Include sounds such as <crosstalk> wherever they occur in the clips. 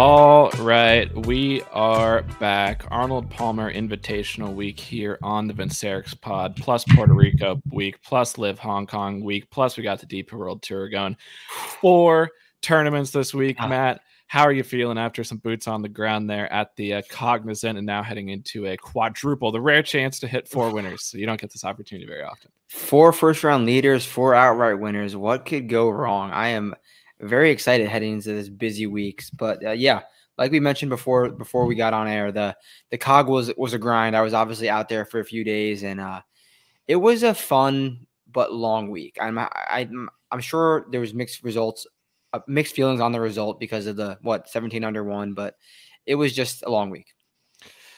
All right, we are back. Arnold Palmer Invitational Week here on the Vincerix Pod, plus Puerto Rico Week, plus LIV Hong Kong Week, plus we got the DP World Tour going. Four tournaments this week, ah. Matt. How are you feeling after some boots on the ground there at the uh, Cognizant and now heading into a quadruple, the rare chance to hit four <sighs> winners? So you don't get this opportunity very often. Four first round leaders, four outright winners. What could go wrong? I am very excited heading into this busy weeks. But uh, yeah, like we mentioned before, before we got on air, the the cog was was a grind. I was obviously out there for a few days, and uh, it was a fun but long week. I'm I, I'm I'm sure there was mixed results, uh, mixed feelings on the result because of the what 17 under one, but it was just a long week.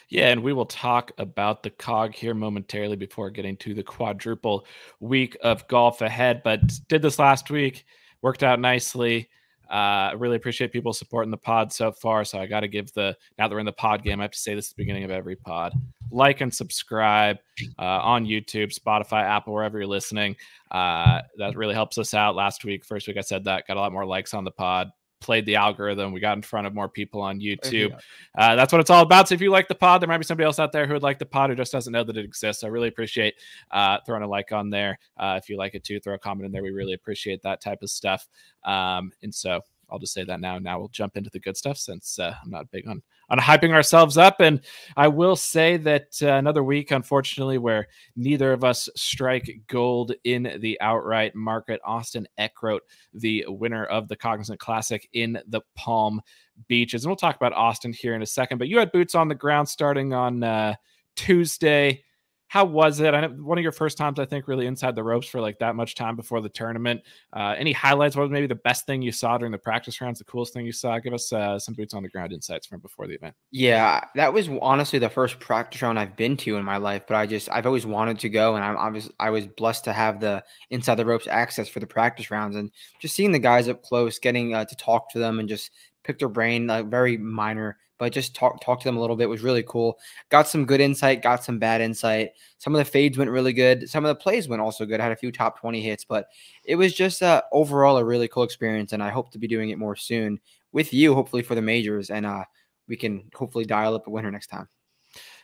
Yeah, and we will talk about the cog here momentarily before getting to the quadruple week of golf ahead. But did this last week worked out nicely. Uh, I really appreciate people supporting the pod so far. So I got to give the now that we're in the pod game, I have to say this at the beginning of every pod. Like and subscribe uh, on YouTube, Spotify, Apple, wherever you're listening. Uh, that really helps us out. Last week, first week, I said that got a lot more likes on the pod played the algorithm. We got in front of more people on YouTube. Uh, that's what it's all about. So if you like the pod, there might be somebody else out there who would like the pod who just doesn't know that it exists. I really appreciate uh, throwing a like on there. Uh, if you like it too, throw a comment in there. We really appreciate that type of stuff. Um, and so I'll just say that now. Now we'll jump into the good stuff since uh, I'm not big on on hyping ourselves up. And I will say that uh, another week, unfortunately, where neither of us strike gold in the outright market. Austin Eckroat, the winner of the Cognizant Classic in the Palm Beaches, and we'll talk about Austin here in a second. But you had boots on the ground starting on uh, Tuesday how was it? I know one of your first times, I think, really inside the ropes for like that much time before the tournament. Uh, any highlights? What was maybe the best thing you saw during the practice rounds? The coolest thing you saw? Give us uh, some boots on the ground insights from before the event. Yeah, that was honestly the first practice round I've been to in my life. But I just I've always wanted to go, and I'm I was I was blessed to have the inside the ropes access for the practice rounds, and just seeing the guys up close, getting uh, to talk to them, and just pick their brain, like very minor but just talk talk to them a little bit was really cool. Got some good insight, got some bad insight. Some of the fades went really good. Some of the plays went also good. I had a few top 20 hits, but it was just uh, overall a really cool experience. And I hope to be doing it more soon with you, hopefully for the majors. And uh, we can hopefully dial up a winner next time.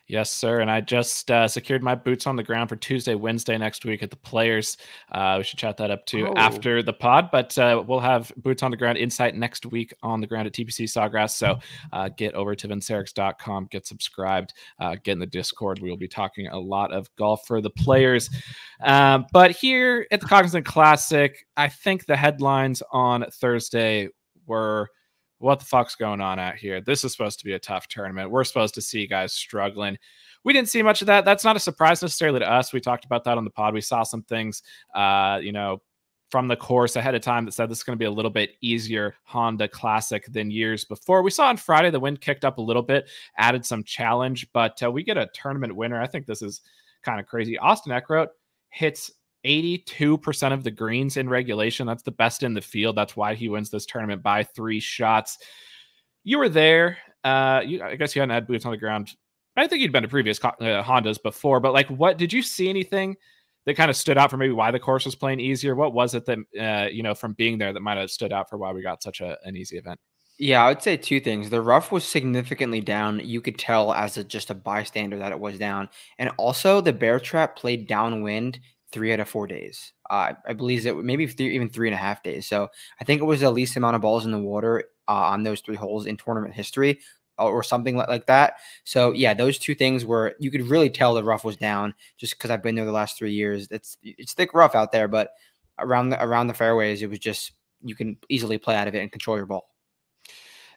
Yes, sir. And I just uh, secured my boots on the ground for Tuesday, Wednesday next week at the Players. Uh, we should chat that up too oh. after the pod, but uh, we'll have boots on the ground insight next week on the ground at TPC Sawgrass. So uh, get over to vincerix.com, get subscribed, uh, get in the Discord. We will be talking a lot of golf for the Players. Um, but here at the Cognizant Classic, I think the headlines on Thursday were what the fuck's going on out here? This is supposed to be a tough tournament. We're supposed to see guys struggling. We didn't see much of that. That's not a surprise necessarily to us. We talked about that on the pod. We saw some things, uh, you know, from the course ahead of time that said this is going to be a little bit easier Honda Classic than years before. We saw on Friday the wind kicked up a little bit, added some challenge, but uh, we get a tournament winner. I think this is kind of crazy. Austin Eckroat hits 82% of the greens in regulation. That's the best in the field. That's why he wins this tournament by three shots. You were there. Uh, you, I guess you hadn't had boots on the ground. I think you'd been to previous uh, Hondas before, but like, what did you see anything that kind of stood out for maybe why the course was playing easier? What was it that, uh, you know, from being there that might have stood out for why we got such a, an easy event? Yeah, I would say two things. The rough was significantly down. You could tell as a, just a bystander that it was down. And also the bear trap played downwind three out of four days. Uh, I believe that maybe three, even three and a half days. So I think it was the least amount of balls in the water uh, on those three holes in tournament history or something like, like that. So yeah, those two things were you could really tell the rough was down just because I've been there the last three years. It's it's thick rough out there, but around the around the fairways, it was just you can easily play out of it and control your ball.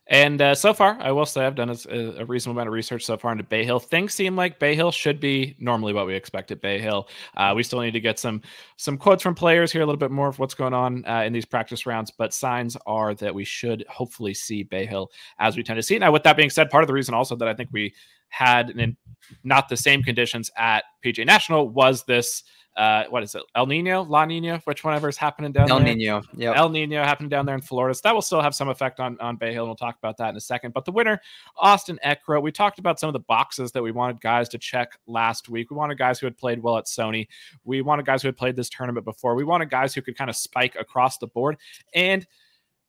And uh, so far, I will say I've done a, a, reasonable amount of research so far into Bay Hill. Things seem like Bay Hill should be normally what we expect at Bay Hill. Uh, we still need to get some some quotes from players here, a little bit more of what's going on uh, in these practice rounds. But signs are that we should hopefully see Bay Hill as we tend to see. Now, with that being said, part of the reason also that I think we had in not the same conditions at PGA National was this uh, what is it? El Nino, La Nina, which whatever is happening down El there. El Nino, yeah. El Nino happening down there in Florida. So that will still have some effect on on Bay Hill, and we'll talk about that in a second. But the winner, Austin Eckroat. We talked about some of the boxes that we wanted guys to check last week. We wanted guys who had played well at Sony. We wanted guys who had played this tournament before. We wanted guys who could kind of spike across the board and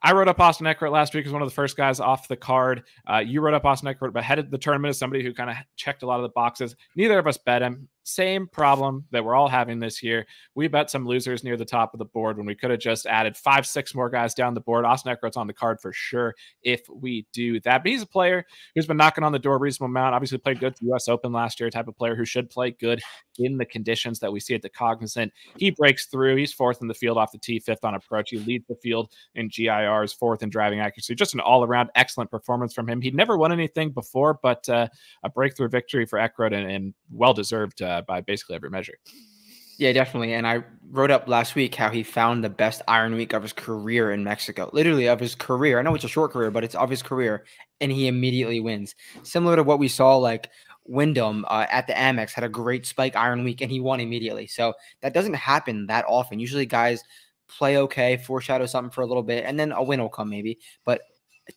I wrote up Austin Eckroat last week as one of the first guys off the card. Uh, you wrote up Austin Eckroat, but headed the tournament as somebody who kind of checked a lot of the boxes. Neither of us bet him. Same problem that we're all having this year. We bet some losers near the top of the board when we could have just added five, six more guys down the board. Austin Eckroat's on the card for sure if we do that. But he's a player who's been knocking on the door a reasonable amount. Obviously, played good the U.S. Open last year. Type of player who should play good in the conditions that we see at the Cognizant. He breaks through. He's fourth in the field off the tee, fifth on approach. He leads the field in GIRs, fourth in driving accuracy. Just an all-around excellent performance from him. He'd never won anything before, but uh, a breakthrough victory for Eckroat and, and well deserved uh, by basically every measure. Yeah, definitely. And I wrote up last week how he found the best Iron Week of his career in Mexico, literally of his career. I know it's a short career, but it's of his career, and he immediately wins. Similar to what we saw, like Wyndham uh, at the Amex had a great spike Iron Week, and he won immediately. So that doesn't happen that often. Usually, guys play okay, foreshadow something for a little bit, and then a win will come maybe. But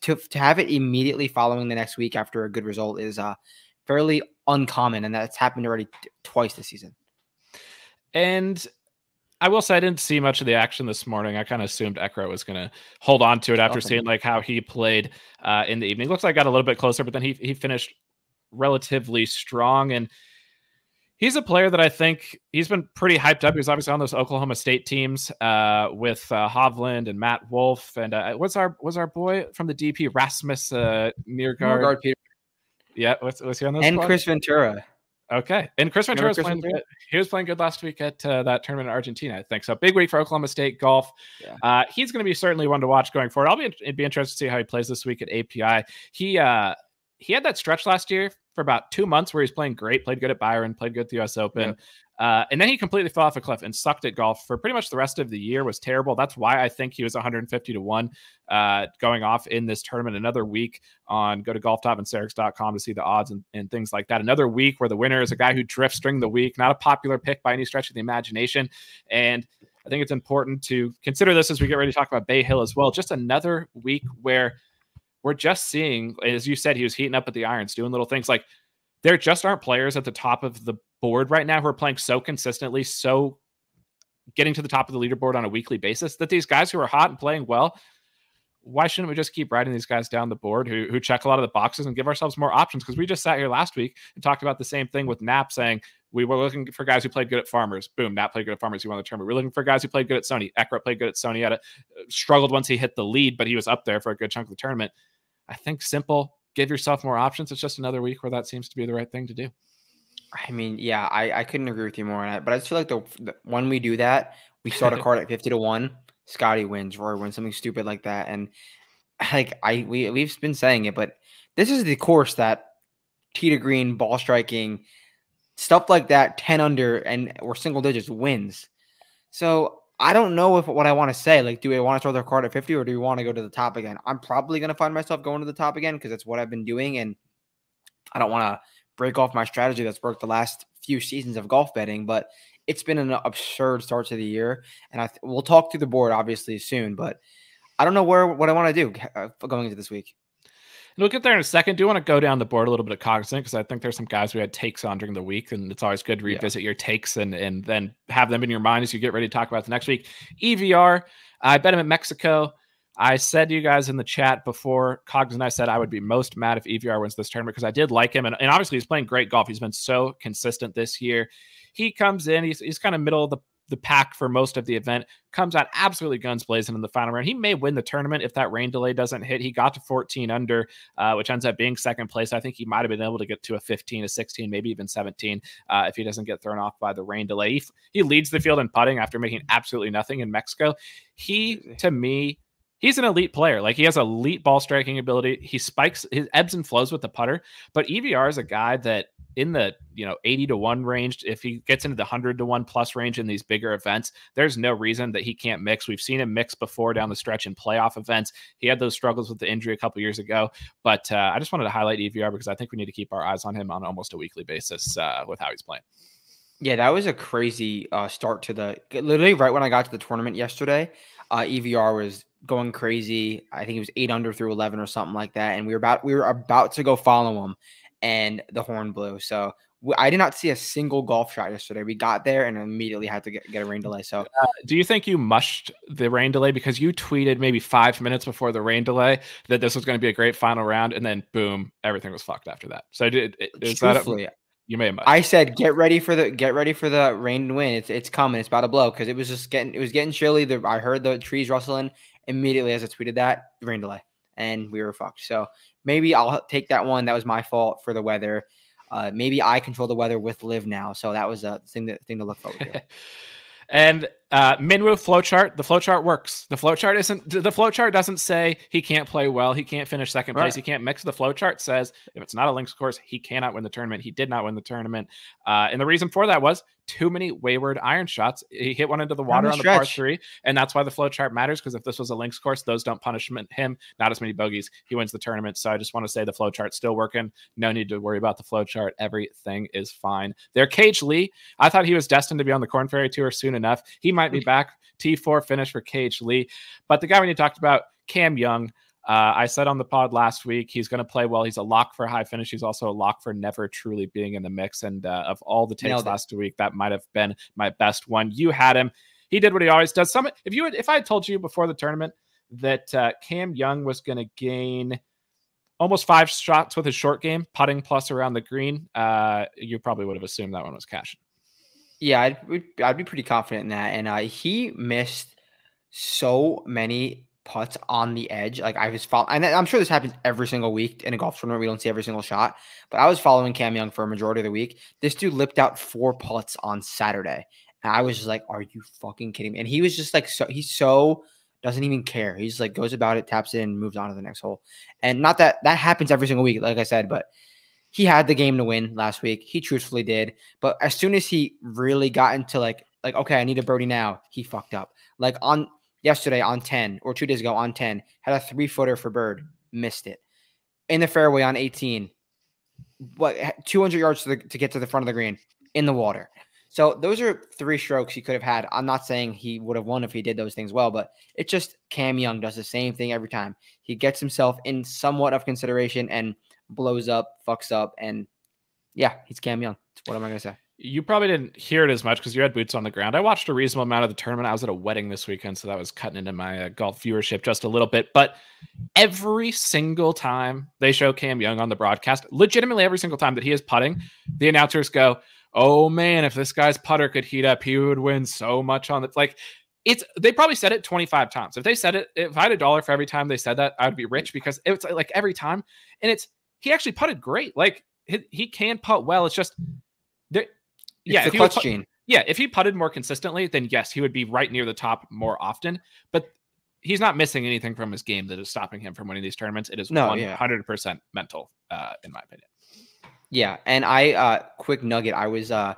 to to have it immediately following the next week after a good result is uh fairly uncommon, and that's happened already t- twice this season. And I will say I didn't see much of the action this morning. I kind of assumed Eckroat was going to hold on to it after okay. seeing like how he played uh, in the evening. Looks like I got a little bit closer, but then he he finished relatively strong and he's a player that I think he's been pretty hyped up. He's obviously on those Oklahoma State teams uh, with uh, Hovland and Matt Wolff, and uh, what's our was our boy from the DP Rasmus uh, Neergaard. Peter. Yeah, what's, what's he on those? And? Chris Ventura. Okay, and Chris Ventura was playing. Ventura? He was playing good last week at uh, that tournament in Argentina, I think. So big week for Oklahoma State golf. Yeah. Uh, he's going to be certainly one to watch going forward. I'll be it'd be interested to see how he plays this week at API. He uh, he had that stretch last year for about two months where he's playing great, played good at Byron, played good at the U.S. Open. Yeah. Uh, and then he completely fell off a cliff and sucked at golf for pretty much the rest of the year. Was terrible. That's why I think he was 150 to one uh, going off in this tournament. Another week on go to golftop and to see the odds and, and things like that. Another week where the winner is a guy who drifts during the week. Not a popular pick by any stretch of the imagination. And I think it's important to consider this as we get ready to talk about Bay Hill as well. Just another week where we're just seeing, as you said, he was heating up at the irons, doing little things like there just aren't players at the top of the board right now who are playing so consistently, so getting to the top of the leaderboard on a weekly basis that these guys who are hot and playing well, why shouldn't we just keep riding these guys down the board who, who check a lot of the boxes and give ourselves more options? Because we just sat here last week and talked about the same thing with Knapp saying we were looking for guys who played good at Farmers. Boom, Knapp played good at Farmers. He won the tournament. We are looking for guys who played good at Sony. Eckroat played good at Sony. Had a, uh, struggled once he hit the lead, but he was up there for a good chunk of the tournament. I think simple, give yourself more options. It's just another week where that seems to be the right thing to do. I mean, yeah, I, I couldn't agree with you more on that. But I just feel like the, the when we do that, we start a <laughs> card at fifty to one. Scotty wins, Roy wins, something stupid like that. And <laughs> like I we we've been saying it, but this is the course that to green, ball striking, stuff like that, ten under and or single digits wins. So I don't know if what I want to say. Like, do I want to throw their card at 50 or do we want to go to the top again? I'm probably going to find myself going to the top again because that's what I've been doing. And I don't want to break off my strategy that's worked the last few seasons of golf betting, but it's been an absurd start to the year. And I th- we'll talk through the board obviously soon, but I don't know where what I want to do uh, going into this week. And we'll get there in a second. Do you want to go down the board a little bit of cognizant? Because I think there's some guys we had takes on during the week, and it's always good to revisit yeah. your takes and and then have them in your mind as you get ready to talk about the next week. EVR, I bet him at Mexico. I said to you guys in the chat before Cognizant, I said I would be most mad if EVR wins this tournament because I did like him. And, and obviously, he's playing great golf. He's been so consistent this year. He comes in, he's, he's kind of middle of the the pack for most of the event, comes out absolutely guns blazing in the final round. He may win the tournament if that rain delay doesn't hit. He got to 14 under, uh, which ends up being second place. I think he might have been able to get to a 15, a 16, maybe even 17 uh, if he doesn't get thrown off by the rain delay. He, he leads the field in putting after making absolutely nothing in Mexico. He, to me, he's an elite player. Like he has elite ball striking ability. He spikes his ebbs and flows with the putter. But EVR is a guy that in the you know 80 to 1 range if he gets into the 100 to 1 plus range in these bigger events there's no reason that he can't mix. We've seen him mix before down the stretch in playoff events. He had those struggles with the injury a couple years ago but uh, i just wanted to highlight evr because i think we need to keep our eyes on him on almost a weekly basis uh, with how he's playing. Yeah that was a crazy uh, start to the literally right when i got to the tournament yesterday uh, evr was going crazy. I think it was 8 under through 11 or something like that and we were about we were about to go follow him and the horn blew. So I did not see a single golf shot yesterday. We got there and immediately had to get, get a rain delay. So, uh, do you think you mushed the rain delay because you tweeted maybe five minutes before the rain delay that this was going to be a great final round, and then boom, everything was fucked after that. So, I did is truthfully, that a, you may have. I said, get ready for the get ready for the rain and wind. It's it's coming. It's about to blow because it was just getting it was getting chilly. The, I heard the trees rustling immediately as I tweeted that rain delay, and we were fucked. So maybe I'll take that one. That was my fault for the weather. Uh, maybe I control the weather with Live now, so that was a thing that thing to look forward to. <laughs> and uh, Minwoo flowchart. The flowchart works. The flowchart isn't. The flowchart doesn't say he can't play well. He can't finish second place. Right. He can't mix. The flowchart says if it's not a links course, he cannot win the tournament. He did not win the tournament. Uh, and the reason for that was too many wayward iron shots. He hit one into the water on the par three, and that's why the flowchart matters. Because if this was a links course, those don't punish him. Not as many bogeys. He wins the tournament. So I just want to say the flowchart's still working. No need to worry about the flowchart. Everything is fine. There, KH Lee. I thought he was destined to be on the Corn Ferry Tour soon enough. He might be back. T4 finish for KH Lee. But the guy we need to talk about, Cam Young. Uh, I said on the pod last week he's going to play well. He's a lock for high finish. He's also a lock for never truly being in the mix. And uh, of all the takes last week, that might have been my best one. You had him. He did what he always does. Some if you had, if I had told you before the tournament that uh, Cam Young was going to gain almost five shots with his short game, putting plus around the green, uh, you probably would have assumed that one was cash. Yeah, I'd, I'd be pretty confident in that. And uh, he missed so many putts on the edge. Like I was following, and I'm sure this happens every single week in a golf tournament. We don't see every single shot, but I was following Cam Young for a majority of the week. This dude lipped out four putts on Saturday. And I was just like, are you fucking kidding me? And he was just like, so he's so doesn't even care. He's like goes about it, taps in, moves on to the next hole. And not that that happens every single week, like I said, but he had the game to win last week. He truthfully did. But as soon as he really got into like, like, okay, I need a birdie now, he fucked up. Like on yesterday on 10 or two days ago on 10, had a three footer for bird, missed it. In the fairway on 18, what 200 yards to, the, to get to the front of the green in the water. So those are three strokes he could have had. I'm not saying he would have won if he did those things well, but it's just Cam Young does the same thing every time. He gets himself in somewhat of consideration and blows up, fucks up, and yeah, he's Cam Young. What am I gonna say? You probably didn't hear it as much because you had boots on the ground. I watched a reasonable amount of the tournament. I was at a wedding this weekend, so that was cutting into my uh, golf viewership just a little bit. But every single time they show Cam Young on the broadcast, legitimately every single time that he is putting, the announcers go, "Oh man, if this guy's putter could heat up, he would win so much on the like." It's they probably said it 25 times. If they said it, if I had a dollar for every time they said that, I'd be rich because it's like every time, and it's he actually putted great. Like he, he can putt well. It's just there yeah, the clutch gene. Yeah, if he putted more consistently, then yes, he would be right near the top more often. But he's not missing anything from his game that is stopping him from winning these tournaments. It is no, 100% yeah. mental, uh, in my opinion. Yeah, and I uh, quick nugget. I was uh,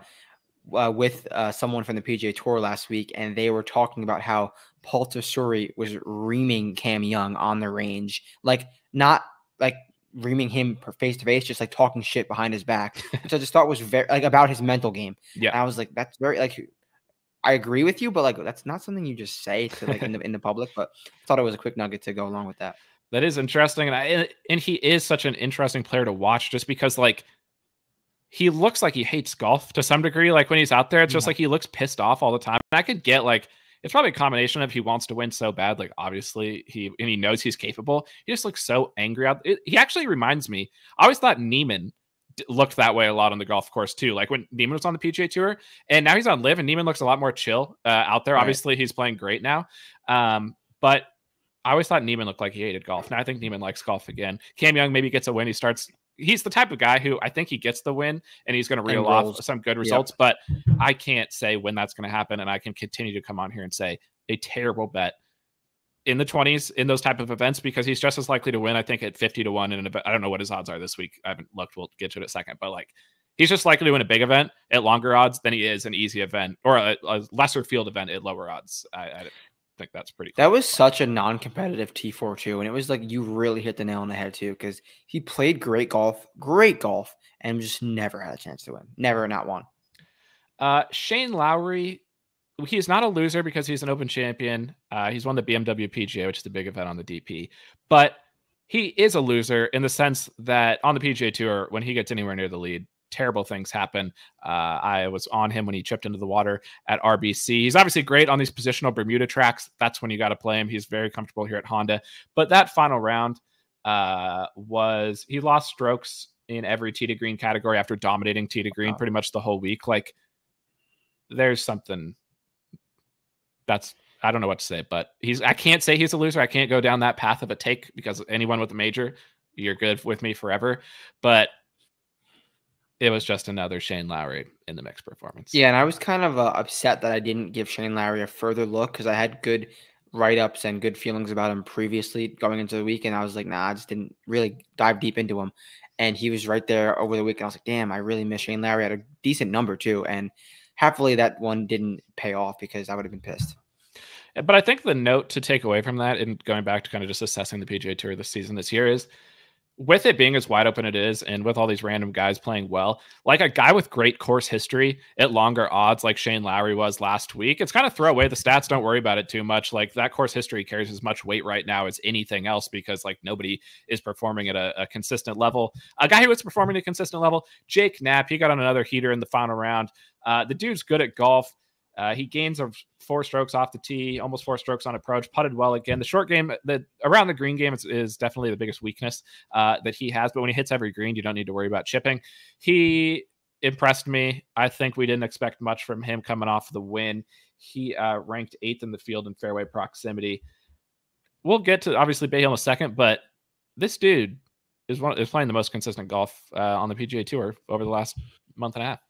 uh, with uh, someone from the PGA Tour last week, and they were talking about how Paul Tesori was reaming Cam Young on the range, like not like reaming him face to face, just like talking shit behind his back, <laughs> which I just thought was very like about his mental game. Yeah, and I was like, that's very like. I agree with you, but like that's not something you just say to like in the in the public. But I thought it was a quick nugget to go along with that. That is interesting, and I and he is such an interesting player to watch, just because like he looks like he hates golf to some degree. Like when he's out there, it's just yeah. like he looks pissed off all the time. And I could get like it's probably a combination of he wants to win so bad, like obviously he and he knows he's capable. He just looks so angry out. It, he actually reminds me. I always thought Niemann looked that way a lot on the golf course too. Like when Niemann was on the PGA Tour, and now he's on LIV, and Niemann looks a lot more chill uh, out there. Right. Obviously, he's playing great now, um, but I always thought Niemann looked like he hated golf. Now I think Niemann likes golf again. Cam Young maybe gets a win. He starts he's the type of guy who I think he gets the win and he's going to reel off some good results, but I can't say when that's going to happen. And I can continue to come on here and say a terrible bet in the 20s in those type of events because he's just as likely to win, I think, at 50 to 1 in an event. I don't know what his odds are this week. I haven't looked. We'll get to it in a second. But like he's just likely to win a big event at longer odds than he is an easy event or a, a lesser field event at lower odds. I, I think that's pretty cool. That was such a non-competitive T4 too. And it was like you really hit the nail on the head too, because he played great golf, great golf, and just never had a chance to win. Never not one. Uh Shane Lowry, he's not a loser because he's an open champion. Uh, he's won the BMW PGA, which is the big event on the DP. But he is a loser in the sense that on the PGA tour, when he gets anywhere near the lead, terrible things happen. Uh, I was on him when he chipped into the water at RBC. He's obviously great on these positional Bermuda tracks. That's when you got to play him. He's very comfortable here at Honda. But that final round uh, was he lost strokes in every tee to green category after dominating tee to green pretty much the whole week. Like, there's something that's I don't know what to say, but he's I can't say he's a loser. I can't go down that path of a take because anyone with a major, you're good with me forever. But it was just another Shane Lowry in the mix performance. Yeah, and I was kind of uh, upset that I didn't give Shane Lowry a further look because I had good write ups and good feelings about him previously going into the week, and I was like, nah, I just didn't really dive deep into him. And he was right there over the week, and I was like, damn, I really miss Shane Lowry. Had a decent number too, and happily that one didn't pay off because I would have been pissed. But I think the note to take away from that, and going back to kind of just assessing the PGA Tour this season this year, is with it being as wide open it is, and with all these random guys playing well, like a guy with great course history at longer odds, like Shane Lowry was last week, it's kind of throw away the stats. Don't worry about it too much. Like that course history carries as much weight right now as anything else because like nobody is performing at a, a consistent level. A guy who was performing at a consistent level, Jake Knapp, he got on another heater in the final round. Uh, the dude's good at golf. Uh, he gains of four strokes off the tee, almost four strokes on approach, putted well again. The short game, the around the green game is, is definitely the biggest weakness uh, that he has. But when he hits every green, you don't need to worry about chipping. He impressed me. I think we didn't expect much from him coming off the win. He uh, ranked eighth in the field in fairway proximity. We'll get to obviously Bay Hill in a second, but this dude is one is playing the most consistent golf uh, on the PGA Tour over the last month and a half.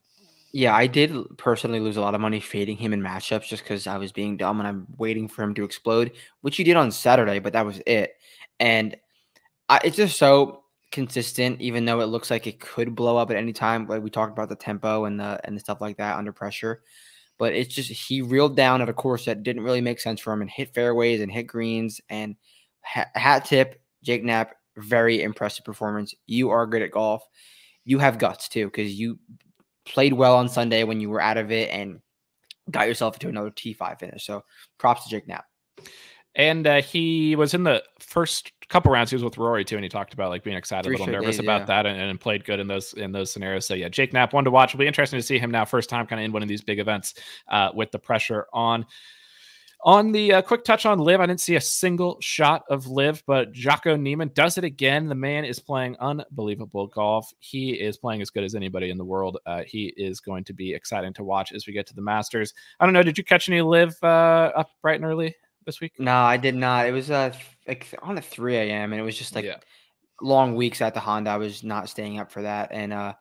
Yeah, I did personally lose a lot of money fading him in matchups just because I was being dumb and I'm waiting for him to explode, which he did on Saturday, but that was it. And I, it's just so consistent, even though it looks like it could blow up at any time. Like we talked about the tempo and the and the stuff like that under pressure. But it's just he reeled down at a course that didn't really make sense for him and hit fairways and hit greens and hat tip Jake Knapp very impressive performance. You are good at golf. You have guts too because you played well on Sunday when you were out of it and got yourself into another T5 finish. So props to Jake Knapp. And uh, he was in the first couple rounds. He was with Rory too, and he talked about like being excited, Three a little nervous days, about yeah. that, and, and, played good in those in those scenarios. So yeah, Jake Knapp, one to watch. It'll be interesting to see him now, first time kind of in one of these big events uh, with the pressure on. On the uh, quick touch on LIV, I didn't see a single shot of LIV, but Joaco Niemann does it again. The man is playing unbelievable golf. He is playing as good as anybody in the world. Uh, he is going to be exciting to watch as we get to the Masters. I don't know. Did you catch any LIV uh, up bright and early this week? No, I did not. It was uh, like on a 3 a.m. and it was just like yeah. long weeks at the Honda. I was not staying up for that. And uh,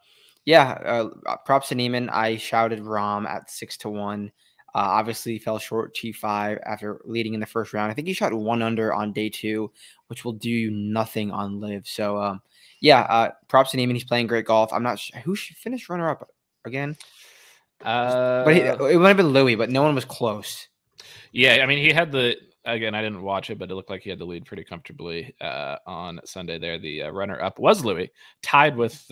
yeah, uh, props to Niemann. I shouted Rahm at six to one. Uh, obviously, fell short T5 after leading in the first round. I think he shot one under on day two, which will do you nothing on LIV. So, um, yeah, uh, props to Niemann. He's playing great golf. I'm not sure who should finish runner up again. Uh, but he, it might have been Louis, but no one was close. Yeah, I mean, he had the again. I didn't watch it, but it looked like he had the lead pretty comfortably uh, on Sunday. There, the uh, runner up was Louis, tied with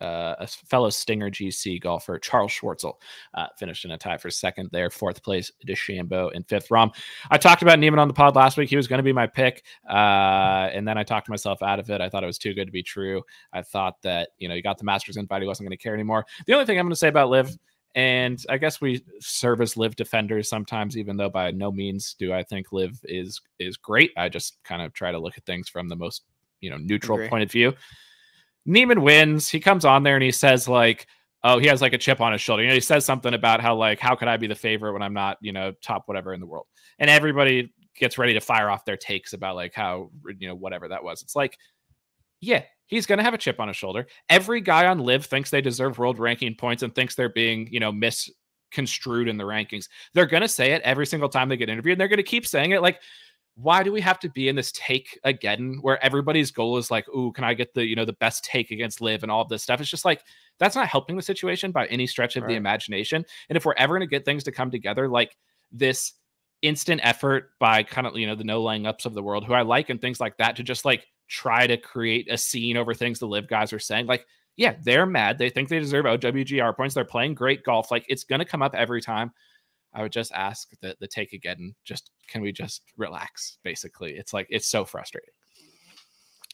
uh, a fellow Stinger GC golfer, Charles Schwartzel, uh, finished in a tie for second there. Fourth place, DeChambeau in fifth. Rahm. I talked about Niemann on the pod last week. He was going to be my pick. Uh, and then I talked myself out of it. I thought it was too good to be true. I thought that, you know, he got the Masters invite. He wasn't going to care anymore. The only thing I'm going to say about LIV, and I guess we serve as LIV defenders sometimes, even though by no means do I think LIV is is great. I just kind of try to look at things from the most, you know, neutral point of view. Niemann wins. He comes on there and he says like, "Oh, he has like a chip on his shoulder." You know, he says something about how like, "How could I be the favorite when I'm not, you know, top whatever in the world?" And everybody gets ready to fire off their takes about like how you know whatever that was. It's like, yeah, he's going to have a chip on his shoulder. Every guy on LIV thinks they deserve world ranking points and thinks they're being, you know, misconstrued in the rankings. They're going to say it every single time they get interviewed, and they're going to keep saying it. Like why do we have to be in this take again where everybody's goal is like, oh, can I get the, you know, the best take against LIV and all this stuff? It's just like that's not helping the situation by any stretch of right. the imagination. And if we're ever going to get things to come together like this instant effort by kind of, you know, the no laying ups of the world, who I like and things like that, to just like try to create a scene over things the LIV guys are saying, like, yeah, they're mad. They think they deserve OWGR points. They're playing great golf. Like it's going to come up every time. I would just ask the the take again. Just can we just relax? Basically, it's like it's so frustrating.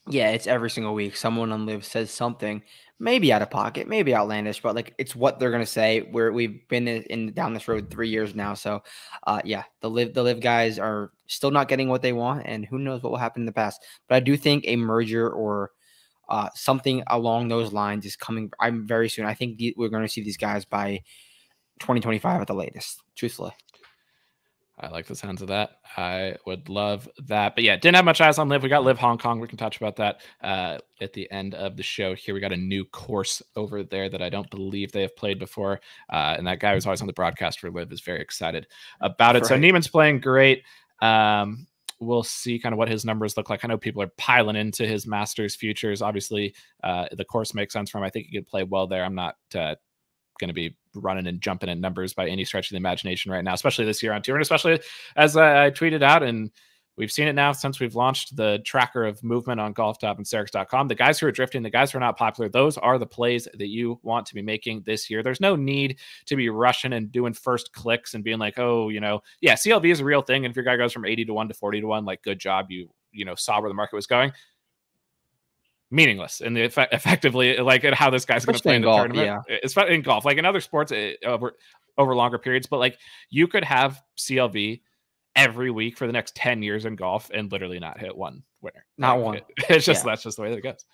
Yeah, it's every single week. Someone on LIV says something, maybe out of pocket, maybe outlandish, but like it's what they're gonna say. Where we've been in, in, down this road three years now, so uh, yeah, the LIV the LIV guys are still not getting what they want, and who knows what will happen in the past. But I do think a merger or uh, something along those lines is coming. I'm very soon. I think we're going to see these guys by 2025 at the latest. Truthfully. I like the sounds of that. I would love that. But yeah, didn't have much eyes on LIV. We got LIV Hong Kong. We can touch about that uh, at the end of the show. Here we got a new course over there that I don't believe they have played before. Uh, and that guy who's always on the broadcast for LIV is very excited about it. Right. So Niemann's playing great. Um, we'll see kind of what his numbers look like. I know people are piling into his Masters futures. Obviously, uh, the course makes sense for him. I think he could play well there. I'm not uh, going to be running and jumping in numbers by any stretch of the imagination right now, especially this year on tour, and especially as I, I tweeted out and we've seen it now since we've launched the tracker of movement on golf.vincerix.com. The guys who are drifting, the guys who are not popular, those are the plays that you want to be making this year. There's no need to be rushing and doing first clicks and being like, oh, you know, yeah, CLV is a real thing. And if your guy goes from 80 to 1 to 40 to 1, like good job, you you know saw where the market was going meaningless and effect- effectively like how this guy's going to play in the golf, tournament. Yeah. It's in golf, like in other sports eh, over over longer periods. But like you could have CLV every week for the next 10 years in golf and literally not hit one winner. Not like, one. It, <laughs> it's just yeah. that's just the way that it goes.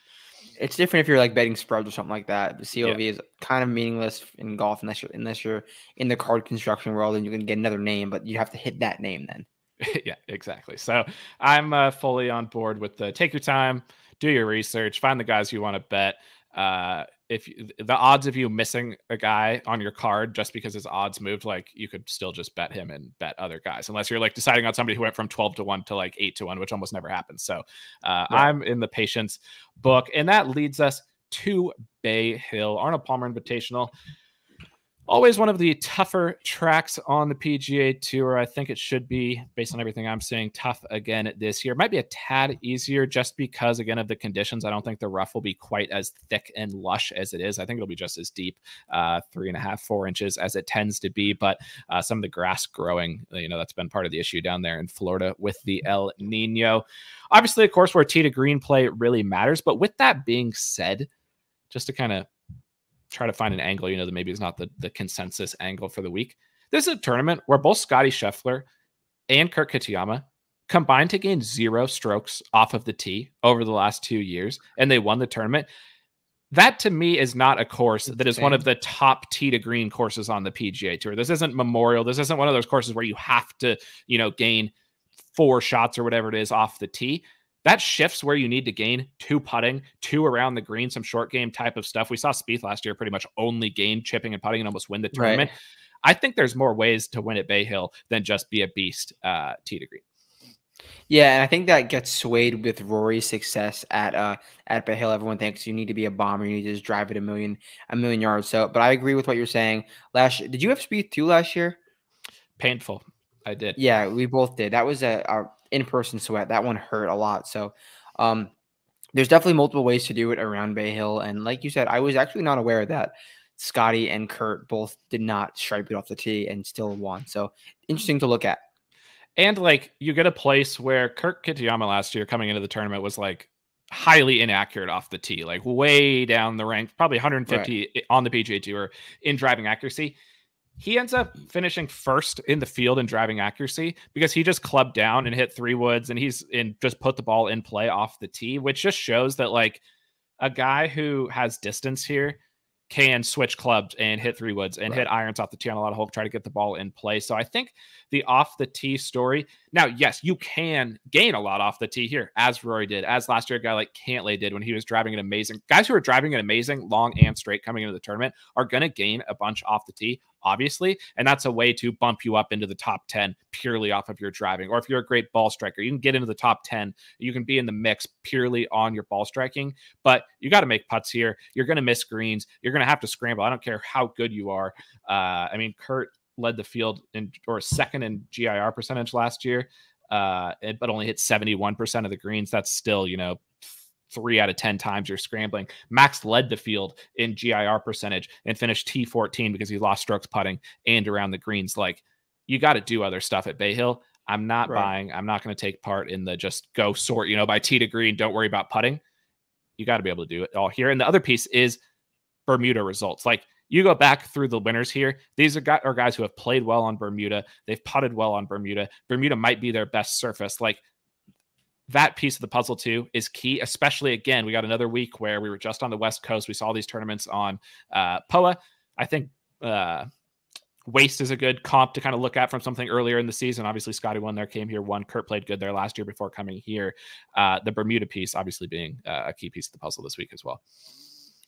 It's different if you're like betting spreads or something like that. The CLV yeah. is kind of meaningless in golf unless you're unless you're in the card construction world and you can get another name, but you have to hit that name then. <laughs> yeah, exactly. So I'm uh, fully on board with the take your time do your research, find the guys you want to bet. Uh, if you, the odds of you missing a guy on your card just because his odds moved, like you could still just bet him and bet other guys, unless you're like deciding on somebody who went from 12 to 1 to like 8 to 1, which almost never happens. So uh, I'm in the patience book, and that leads us to Bay Hill, Arnold Palmer Invitational always one of the tougher tracks on the PGA Tour. I think it should be, based on everything I'm seeing, tough again this year. It might be a tad easier just because, again, of the conditions. I don't think the rough will be quite as thick and lush as it is. I think it'll be just as deep, uh, three and a half, four inches as it tends to be. But uh, some of the grass growing, you know, that's been part of the issue down there in Florida with the El Nino. Obviously, of course, where tee to green play really matters. But with that being said, just to kind of try to find an angle, you know, that maybe is not the, the consensus angle for the week. This is a tournament where both Scotty Scheffler and Kurt Kitayama combined to gain zero strokes off of the tee over the last two years, and they won the tournament. That to me is not a course that is one of the top tee to green courses on the PGA Tour. This isn't Memorial. This isn't one of those courses where you have to, you know, gain four shots or whatever it is off the tee that shifts where you need to gain two putting, two around the green, some short game type of stuff. We saw Spieth last year pretty much only gain chipping and putting and almost win the tournament. Right. I think there's more ways to win at Bay Hill than just be a beast uh, tee to green. Yeah, and I think that gets swayed with Rory's success at uh at Bay Hill. Everyone thinks you need to be a bomber, you need to just drive it a million a million yards. So, but I agree with what you're saying. Last did you have Spieth too last year? Painful. I did. Yeah, we both did. That was a, a in person sweat. That one hurt a lot. So, um, there's definitely multiple ways to do it around Bay Hill. And like you said, I was actually not aware that Scotty and Kurt both did not stripe it off the tee and still won. So interesting to look at. And like you get a place where Kurt Kitayama last year coming into the tournament was like highly inaccurate off the tee, like way down the rank, probably 150 right. on the PGA Tour in driving accuracy he ends up finishing first in the field in driving accuracy because he just clubbed down and hit three woods and he's in just put the ball in play off the tee, which just shows that like a guy who has distance here can switch clubs and hit three woods and right. hit irons off the tee on a lot of holes, try to get the ball in play. So I think the off the tee story. Now, yes, you can gain a lot off the tee here, as Rory did, as last year a guy like Cantlay did when he was driving an amazing. Guys who are driving an amazing long and straight coming into the tournament are going to gain a bunch off the tee obviously. And that's a way to bump you up into the top 10 purely off of your driving. Or if you're a great ball striker, you can get into the top 10. You can be in the mix purely on your ball striking, but you got to make putts here. You're going to miss greens. You're going to have to scramble. I don't care how good you are. Uh, I mean, Kurt led the field in or second in GIR percentage last year. Uh, but only hit 71% of the greens. That's still, you know, three out of 10 times you're scrambling. Max led the field in GIR percentage and finished T14 because he lost strokes putting and around the greens. Like, you got to do other stuff at Bay Hill. I'm not right. buying. I'm not going to take part in the just go sort, you know, by tee to green. Don't worry about putting. You got to be able to do it all here. And the other piece is Bermuda results. Like you go back through the winners here. These are, guys, are guys who have played well on Bermuda. They've putted well on Bermuda. Bermuda might be their best surface. Like that piece of the puzzle too is key especially again we got another week where we were just on the west coast. We saw these tournaments on uh, poa i think uh, waste is a good comp to kind of look at from something earlier in the season. Obviously scotty won there came here won. Kurt played good there last year before coming here. Uh, the bermuda piece obviously being uh, a key piece of the puzzle this week as well.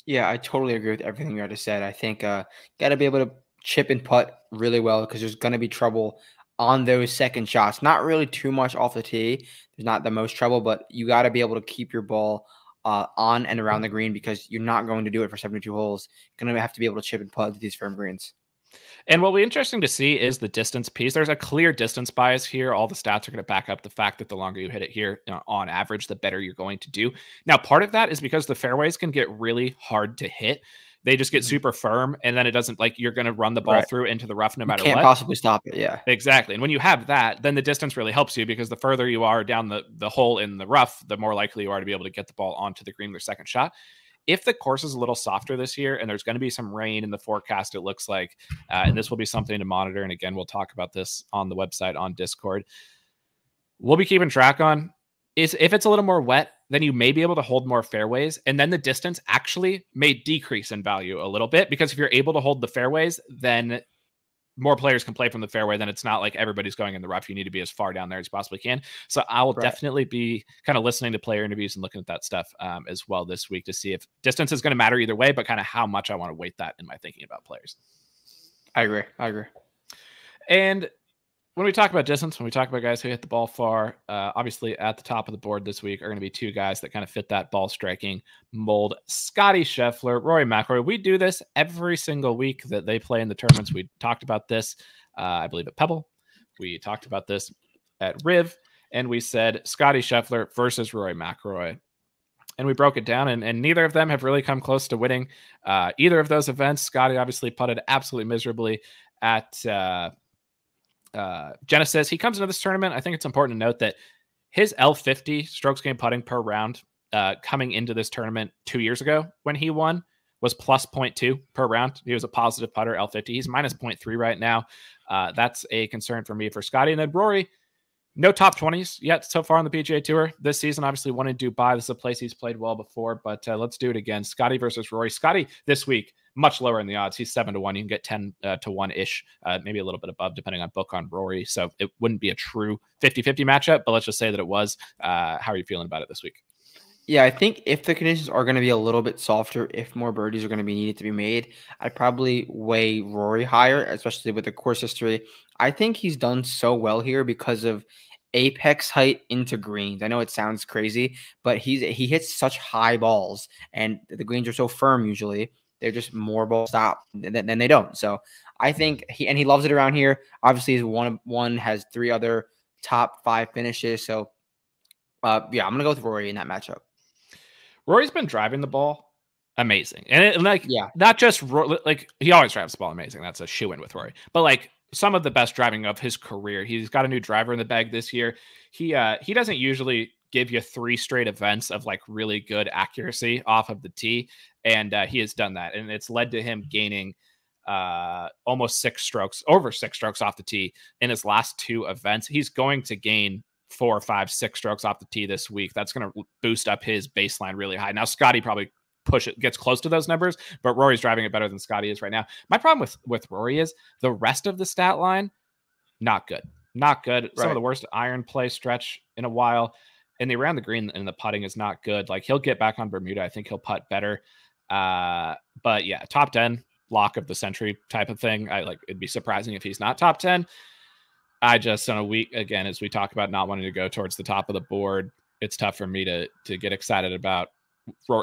Yeah i totally agree with everything you just said. I think uh got to be able to chip and putt really well because there's going to be trouble on those second shots. Not really too much off the tee. There's not the most trouble, but you got to be able to keep your ball uh, on and around the green because you're not going to do it for 72 holes. You're going to have to be able to chip and putt these firm greens. And what will be interesting to see is the distance piece. There's a clear distance bias here. All the stats are going to back up the fact that the longer you hit it here, you know, on average, the better you're going to do. Now, part of that is because the fairways can get really hard to hit they just get mm-hmm. super firm and then it doesn't like you're going to run the ball right. through into the rough no matter you can't what. possibly stop it. Yeah. Exactly. And when you have that, then the distance really helps you because the further you are down the, the hole in the rough, the more likely you are to be able to get the ball onto the green their second shot. If the course is a little softer this year and there's going to be some rain in the forecast, it looks like, uh, and this will be something to monitor. And again, we'll talk about this on the website on Discord. We'll be keeping track on is if it's a little more wet, then you may be able to hold more fairways. And then the distance actually may decrease in value a little bit because if you're able to hold the fairways, then more players can play from the fairway. Then it's not like everybody's going in the rough. You need to be as far down there as you possibly can. So I will right. definitely be kind of listening to player interviews and looking at that stuff um, as well this week to see if distance is going to matter either way, but kind of how much I want to weight that in my thinking about players. I agree. I agree. And when we talk about distance, when we talk about guys who hit the ball far, uh, obviously at the top of the board this week are going to be two guys that kind of fit that ball striking mold. Scotty Scheffler, Rory McIlroy. We do this every single week that they play in the tournaments. We talked about this, uh, I believe, at Pebble. We talked about this at Riv, and we said Scotty Scheffler versus Rory McIlroy. And we broke it down, and, and neither of them have really come close to winning uh, either of those events. Scotty obviously putted absolutely miserably at uh, Genesis. He comes into this tournament. I think it's important to note that his L50 strokes gained putting per round uh, coming into this tournament two years ago when he won was plus 0.2 per round. He was a positive putter L50. He's minus 0.3 right now. Uh, that's a concern for me for Scotty. And then Rory, no top 20s yet so far on the PGA Tour this season. Obviously, one in Dubai. This is a place he's played well before, but uh, let's do it again. Scotty versus Rory. Scotty this week much lower in the odds. He's seven to one. You can get 10 uh, to one ish, uh, maybe a little bit above, depending on book on Rory. So it wouldn't be a true 50 50 matchup, but let's just say that it was. Uh, how are you feeling about it this week? Yeah, I think if the conditions are going to be a little bit softer, if more birdies are going to be needed to be made, I'd probably weigh Rory higher, especially with the course history. I think he's done so well here because of apex height into greens. I know it sounds crazy, but he's he hits such high balls, and the greens are so firm usually they're just more ball stop than, than they don't. So I think he and he loves it around here. Obviously, he's one one has three other top five finishes. So uh, yeah, I'm gonna go with Rory in that matchup. Rory's been driving the ball amazing, and, it, and like yeah, not just like he always drives the ball amazing. That's a shoe in with Rory, but like some of the best driving of his career. He's got a new driver in the bag this year. He uh he doesn't usually give you three straight events of like really good accuracy off of the tee and uh, he has done that, and it's led to him gaining uh, almost six strokes, over six strokes off the tee in his last two events. He's going to gain four, five, six strokes off the tee this week. That's going to boost up his baseline really high. Now, Scotty probably push it gets close to those numbers, but Rory's driving it better than Scotty is right now. My problem with with Rory is the rest of the stat line, not good, not good. Right. Some of the worst iron play stretch in a while, and the around the green and the putting is not good. Like he'll get back on Bermuda. I think he'll putt better. Uh, but yeah, top 10 lock of the century type of thing. I like it'd be surprising if he's not top 10. I just on a week again, as we talk about not wanting to go towards the top of the board, it's tough for me to to get excited about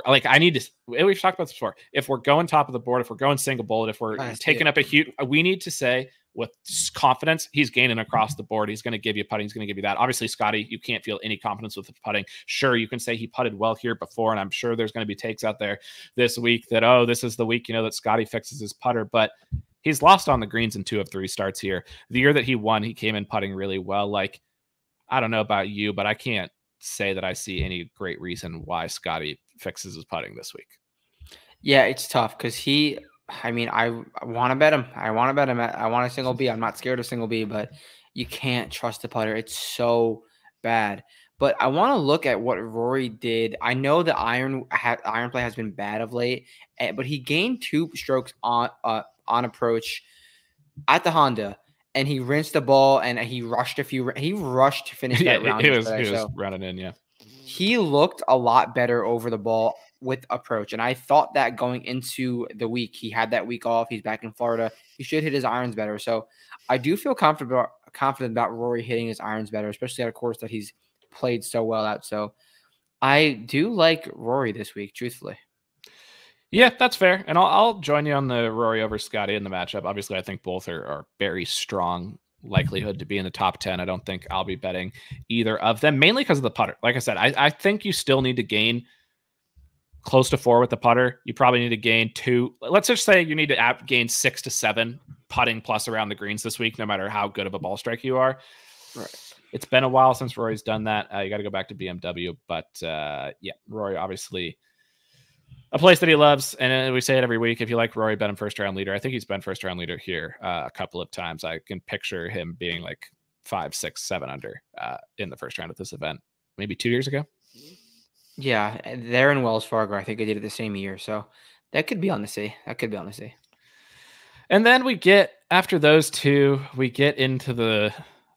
like I need to. We've talked about this before. If we're going top of the board, if we're going single bullet, if we're taking up a huge, we need to say with confidence, he's gaining across the board. He's going to give you putting. He's going to give you that. Obviously, Scotty, you can't feel any confidence with the putting. Sure, you can say he putted well here before, and I'm sure there's going to be takes out there this week that oh, this is the week you know that Scotty fixes his putter. But He's lost on the greens in two of three starts here. The year that he won, he came in putting really well. Like, I don't know about you, but I can't say that I see any great reason why Scotty fixes his putting this week. Yeah, it's tough because he. I mean, I want to bet him. I want to bet him. At, I want a single B. I'm not scared of single B, but you can't trust the putter. It's so bad. But I want to look at what Rory did. I know the iron ha, iron play has been bad of late, eh, but he gained two strokes on uh, on approach at the Honda, and he rinsed the ball and he rushed a few. He rushed to finish <laughs> that yeah, round. He was, he was running in. Yeah, he looked a lot better over the ball with approach, and I thought that going into the week, he had that week off. He's back in Florida. He should hit his irons better. So I do feel confident confident about Rory hitting his irons better, especially at a course that he's played so well at. So I do like Rory this week, truthfully. Yeah, that's fair. And I'll, I'll join you on the Rory over Scottie in the matchup. Obviously, I think both are, are very strong likelihood to be in the top 10. I don't think I'll be betting either of them, mainly because of the putter. Like I said, I, I think you still need to gain close to four with the putter. You probably need to gain two. Let's just say you need to gain six to seven putting plus around the greens this week, no matter how good of a ball strike you are. Right it's been a while since Rory's done that. Uh, you got to go back to BMW, but uh, yeah, Rory obviously a place that he loves, and uh, we say it every week. If you like Rory, bet him first round leader. I think he's been first round leader here uh, a couple of times. I can picture him being like five, six, seven under uh, in the first round of this event, maybe two years ago. Yeah, they're in Wells Fargo. I think they did it the same year, so that could be on the sea. That could be on the sea. And then we get after those two, we get into the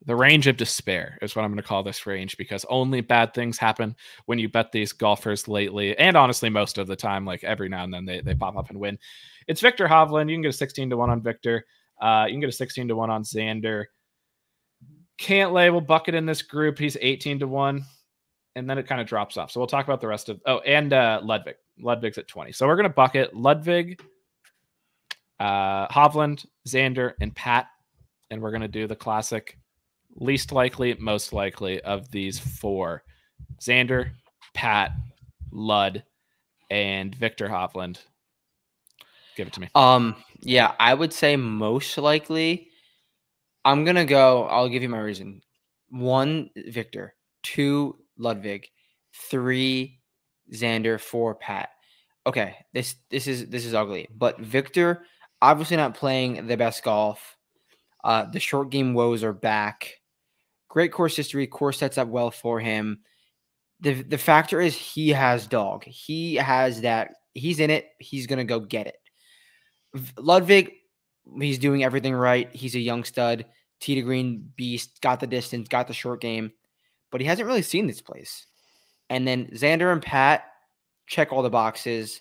the range of despair is what I'm going to call this range because only bad things happen when you bet these golfers lately. And honestly, most of the time, like every now and then they, they pop up and win. It's Viktor Hovland. You can get a 16 to 1 on Viktor. Uh, you can get a 16 to 1 on Xander. Can't label bucket in this group. He's 18 to 1. And then it kind of drops off. So we'll talk about the rest of oh, and uh Ludvig. Ludvig's at 20. So we're gonna bucket Ludvig, uh, Hovland, Xander, and Pat. And we're gonna do the classic least likely, most likely of these four Xander, Pat, Lud, and Viktor Hovland. Give it to me. Um, yeah, I would say most likely. I'm gonna go. I'll give you my reason. One, Viktor. Two, Ludvig. Three, Xander. Four, Pat. Okay, this this is this is ugly. But Victor, obviously not playing the best golf. Uh, the short game woes are back. Great course history. Course sets up well for him. The the factor is he has dog. He has that. He's in it. He's gonna go get it. Ludvig, he's doing everything right. He's a young stud. To green beast. Got the distance. Got the short game, but he hasn't really seen this place. And then Xander and Pat check all the boxes.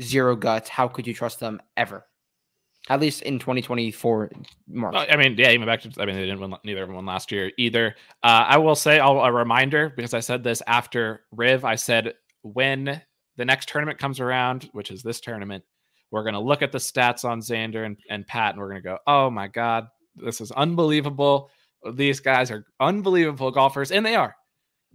Zero guts. How could you trust them ever? At least in 2024 March. I mean, yeah, even back to I mean, they didn't win neither of them won last year either. Uh, I will say, I'll, a reminder because I said this after Riv. I said when the next tournament comes around, which is this tournament, we're going to look at the stats on Xander and, and Pat, and we're going to go, oh my god, this is unbelievable. These guys are unbelievable golfers, and they are.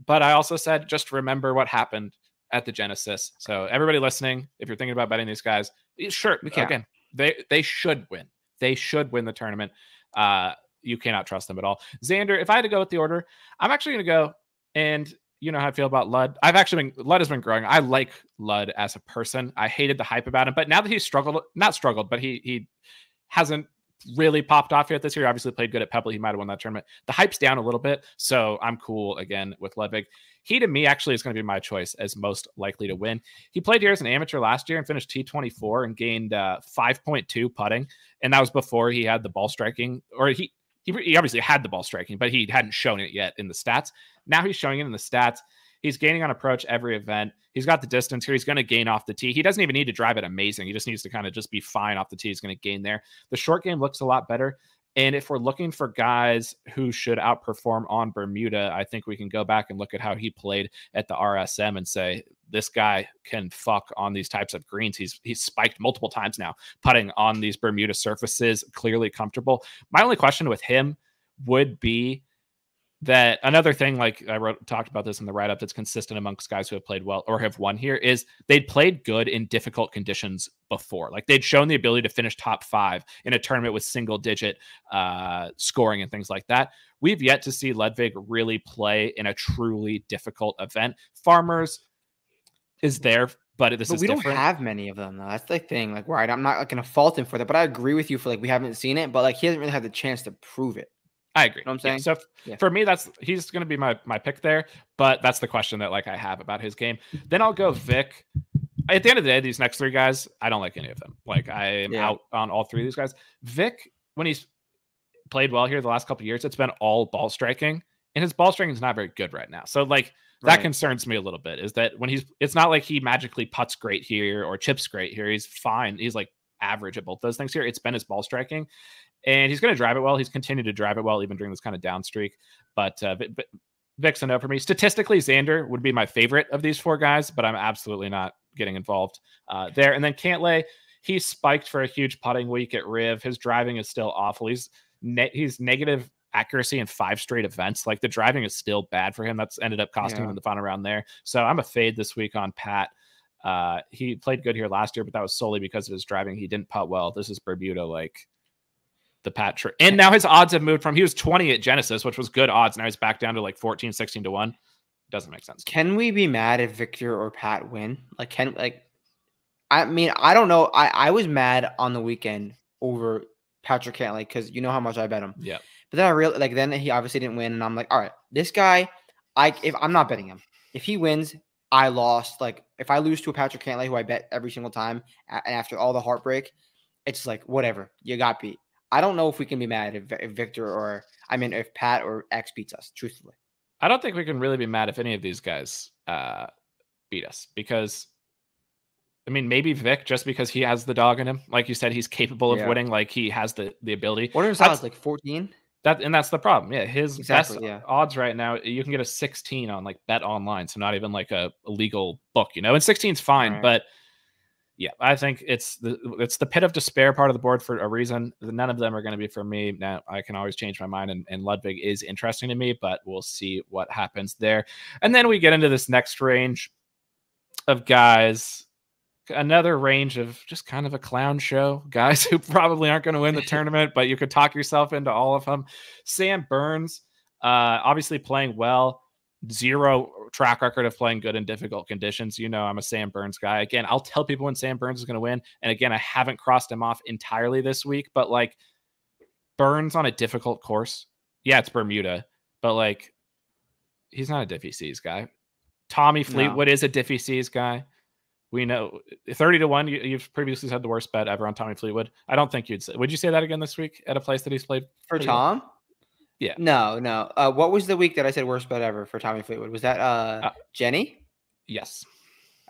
But I also said, just remember what happened at the Genesis. So everybody listening, if you're thinking about betting these guys, sure, we can. Again, they they should win. They should win the tournament. Uh, you cannot trust them at all. Xander, if I had to go with the order, I'm actually going to go. And you know how I feel about Lud. I've actually been Lud has been growing. I like Lud as a person. I hated the hype about him, but now that he's struggled, not struggled, but he he hasn't really popped off yet this year. Obviously played good at Pebble. He might have won that tournament. The hype's down a little bit, so I'm cool again with Ludvig. He to me actually is going to be my choice as most likely to win. He played here as an amateur last year and finished T24 and gained uh, 5.2 putting, and that was before he had the ball striking, or he, he he obviously had the ball striking, but he hadn't shown it yet in the stats. Now he's showing it in the stats. He's gaining on approach every event. He's got the distance here. He's going to gain off the tee. He doesn't even need to drive it amazing. He just needs to kind of just be fine off the tee. He's going to gain there. The short game looks a lot better. And if we're looking for guys who should outperform on Bermuda, I think we can go back and look at how he played at the RSM and say this guy can fuck on these types of greens. He's he's spiked multiple times now, putting on these Bermuda surfaces, clearly comfortable. My only question with him would be that another thing, like I wrote talked about this in the write up, that's consistent amongst guys who have played well or have won here is they'd played good in difficult conditions before. Like they'd shown the ability to finish top five in a tournament with single digit uh, scoring and things like that. We've yet to see Ludvig really play in a truly difficult event. Farmers is there but this but is we different. don't have many of them though. That's the thing. Like, right, I'm not like, gonna fault him for that, but I agree with you for like we haven't seen it, but like he hasn't really had the chance to prove it. I agree. You know what I'm saying? Yeah, so Yeah. for me, that's he's going to be my my pick there. But that's the question that like I have about his game. Then I'll go Vic. At the end of the day, these next three guys, I don't like any of them. Like I am Yeah. out on all three of these guys. Vic, when he's played well here the last couple of years, it's been all ball striking, and his ball striking is not very good right now. So like that Right. concerns me a little bit. Is that when he's it's not like he magically puts great here or chips great here. He's fine. He's like average at both those things here. It's been his ball striking, and he's going to drive it well. He's continued to drive it well even during this kind of down streak. But uh, Vi- Vi- Vic's a no for me. Statistically, Xander would be my favorite of these four guys, but I'm absolutely not getting involved uh, there. And then Cantlay, he spiked for a huge putting week at Riv. His driving is still awful. He's ne- he's negative accuracy in five straight events. Like the driving is still bad for him. That's ended up costing him in the final round there. So I'm a fade this week on Pat. Uh, he played good here last year, but that was solely because of his driving. He didn't putt well. This is Bermuda, like the Pat. Tr- and now his odds have moved from he was 20 at Genesis, which was good odds. Now he's back down to like 14, 16 to one. Doesn't make sense. Can we be mad if Victor or Pat win? Like, can like, I mean, I don't know. I I was mad on the weekend over Patrick Cantlay because you know how much I bet him. Yeah. But then I really like then he obviously didn't win, and I'm like, all right, this guy, I if I'm not betting him. If he wins, I lost. Like if I lose to a Patrick Cantlay who I bet every single time, and after all the heartbreak, it's like whatever you got beat. I don't know if we can be mad if, if Victor or I mean if Pat or X beats us. Truthfully, I don't think we can really be mad if any of these guys uh, beat us because, I mean, maybe Vic just because he has the dog in him. Like you said, he's capable of Yeah. winning. Like he has the the ability. what are his odds? Like 14. That and that's the problem. Yeah, his Exactly, best yeah. odds right now, you can get a 16 on like BetOnline, so not even like a, a legal book, you know. And 16's fine, Right. but yeah, I think it's the it's the pit of despair part of the board for a reason. None of them are going to be for me. Now I can always change my mind, and, and Ludvig is interesting to me, but we'll see what happens there. And then we get into this next range of guys another range of just kind of a clown show <laughs> guys who probably aren't going to win the <laughs> tournament but you could talk yourself into all of them sam burns uh obviously playing well zero track record of playing good in difficult conditions you know i'm a sam burns guy. Again i'll tell people when sam burns is going to win and again i haven't crossed him off entirely this week but like burns on a difficult course yeah it's bermuda but like he's not a diffie seas guy. Tommy fleetwood is a diffie seas guy. We know 30 to 1 you, you've previously said the worst bet ever on tommy fleetwood. I don't think you'd say would you say that again this week at a place that he's played For well? Yeah. No, no. Uh, what was the week that I said worst bet ever for Tommy Fleetwood? Was that uh, Uh, Jenny? yes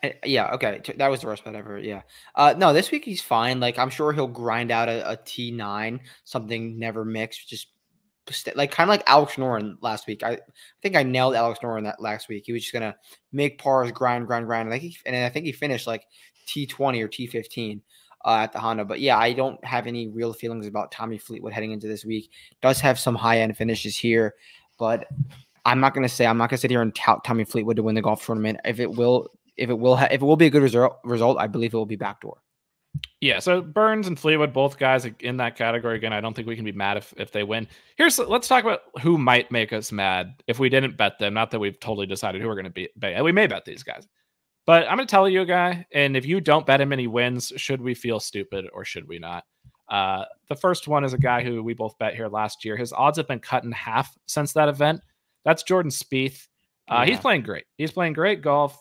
I, yeah, okay. t- That was the worst bet ever. Yeah. Uh, no, this week he's fine. Like I'm sure he'll grind out a, a T9, something never mixed, just like kind of like Alex Noren last week. I, I think I nailed Alex Noren that last week. He was just gonna make pars, grind, grind, grind. And I think he, and I think he finished like T20 or T15 uh, at the Honda. But yeah, I don't have any real feelings about Tommy Fleetwood heading into this week. Does have some high end finishes here, but I'm not gonna say I'm not gonna sit here and tout Tommy Fleetwood to win the golf tournament. If it will, if it will, ha- if it will be a good result, result, I believe it will be backdoor. Yeah, so Burns and Fleetwood, both guys in that category. Again, I don't think we can be mad if, if they win. Here's let's talk about who might make us mad if we didn't bet them. Not that we've totally decided who we're going to be. Bet. We may bet these guys, but I'm going to tell you a guy, and if you don't bet him and he wins, should we feel stupid or should we not? Uh, the first one is a guy who we both bet here last year. His odds have been cut in half since that event. That's Jordan Spieth. Uh, He's playing great. He's playing great golf.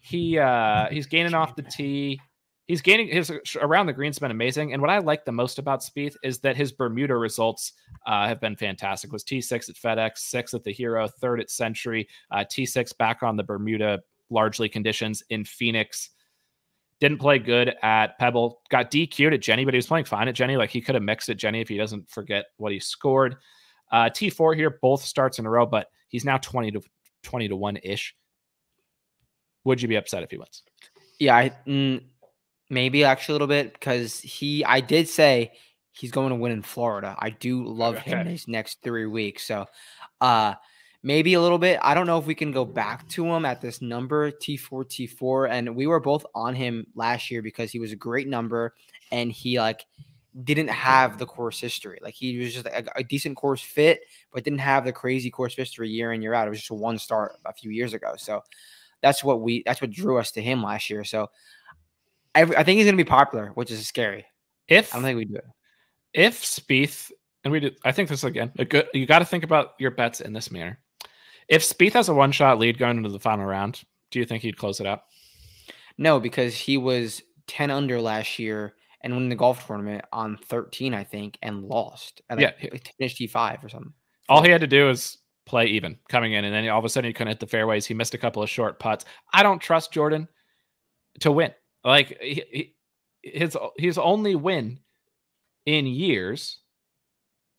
He uh, he's gaining off the tee he's gaining his around the green's been amazing. And what I like the most about Spieth is that his Bermuda results uh, have been fantastic. Was T6 at FedEx, six at the Hero, third at Sentry, uh, T6 back on the Bermuda largely conditions in Phoenix. Didn't play good at Pebble. Got DQ'd at Jenny, but he was playing fine at Jenny. Like he could have mixed at Jenny if he doesn't forget what he scored. Uh, T4 here, both starts in a row, but he's now 20 to 20 to 1 ish. Would you be upset if he wins? Yeah, I, mm, maybe actually a little bit because he. I did say he's going to win in Florida. I do love him Okay. these next three weeks. So, uh, maybe a little bit. I don't know if we can go back to him at this number T4 T4 and we were both on him last year because he was a great number and he like didn't have the course history. Like he was just a, a, decent course fit, but didn't have the crazy course history year in year out. It was just one start a few years ago. So that's what we that's what drew us to him last year. So I, I think he's going to be popular, which is scary. If I don't think we do it. If Spieth and we did, I think this again a good. You got to think about your bets in this manner. If Spieth has a one shot lead going into the final round, do you think he'd close it out? No, because he was ten under last year and won the golf tournament on 13, I think, and lost. And yeah, he finished T5 or something. All he had to do is play even coming in, and then all of a sudden he couldn't hit the fairways. He missed a couple of short putts. I don't trust Jordan to win. Like he, he, his his only win in years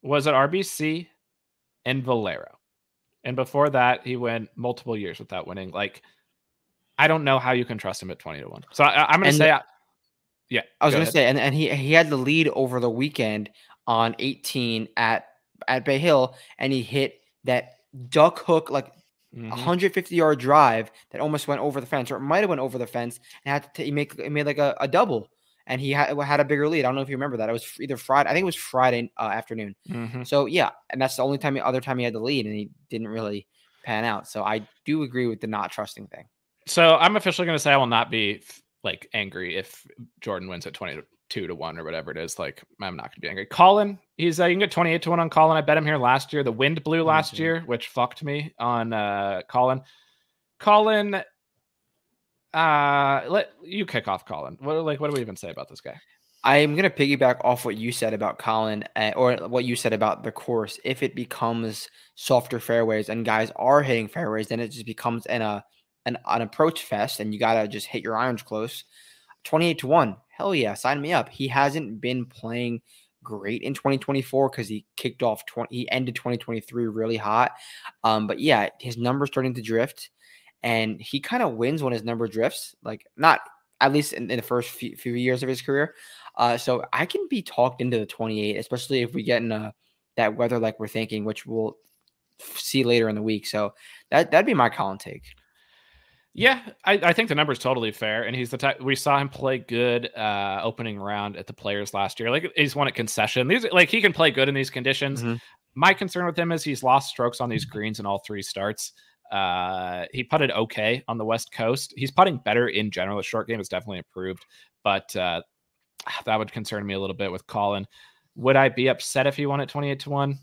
was at RBC and Valero, and before that he went multiple years without winning. Like I don't know how you can trust him at twenty to one. So I, am going to say. The, yeah, I was gonna say, and, and he he had the lead over the weekend on 18 at at Bay Hill, and he hit that duck hook like mm-hmm. 150 yard drive that almost went over the fence, or it might have went over the fence, and had to t- make he made like a, a double, and he had had a bigger lead. I don't know if you remember that. It was either Friday, I think it was Friday uh, afternoon. Mm-hmm. So yeah, and that's the only time, other time he had the lead, and he didn't really pan out. So I do agree with the not trusting thing. So I'm officially going to say I will not be like angry if Jordan wins at 22 to 1 or whatever it is. Like, I'm not going to be angry. Collin, he's, uh, you can get 28 to 1 on Collin. I bet him here last year. The wind blew last mm-hmm. year, which fucked me on uh, Collin. Collin, uh, let you kick off Collin. What, like, what do we even say about this guy? I'm to piggyback off what you said about Collin uh, or what you said about the course. If it becomes softer fairways and guys are hitting fairways, then it just becomes in a an, an approach fest and you got to just hit your irons close. 28 to 1. Hell yeah, sign me up. He hasn't been playing great in 2024 because he kicked off 20 he ended 2023 really hot. Um, but yeah, his number's starting to drift and he kind of wins when his number drifts, like not at least in, in the first few, few, years of his career. Uh, so I can be talked into the 28, especially if we get in a that weather like we're thinking, which we'll see later in the week. So that that'd be my Collin take. Yeah, I, I, think the number is totally fair, and he's the type. We saw him play good uh, opening round at the Players last year. Like he's won at concession. These like he can play good in these conditions. Mm-hmm. My concern with him is he's lost strokes on these <laughs> greens in all three starts. Uh, he putted okay on the West Coast. He's putting better in general. The short game is definitely improved, but uh, that would concern me a little bit with Collin. Would I be upset if he won at twenty eight to one?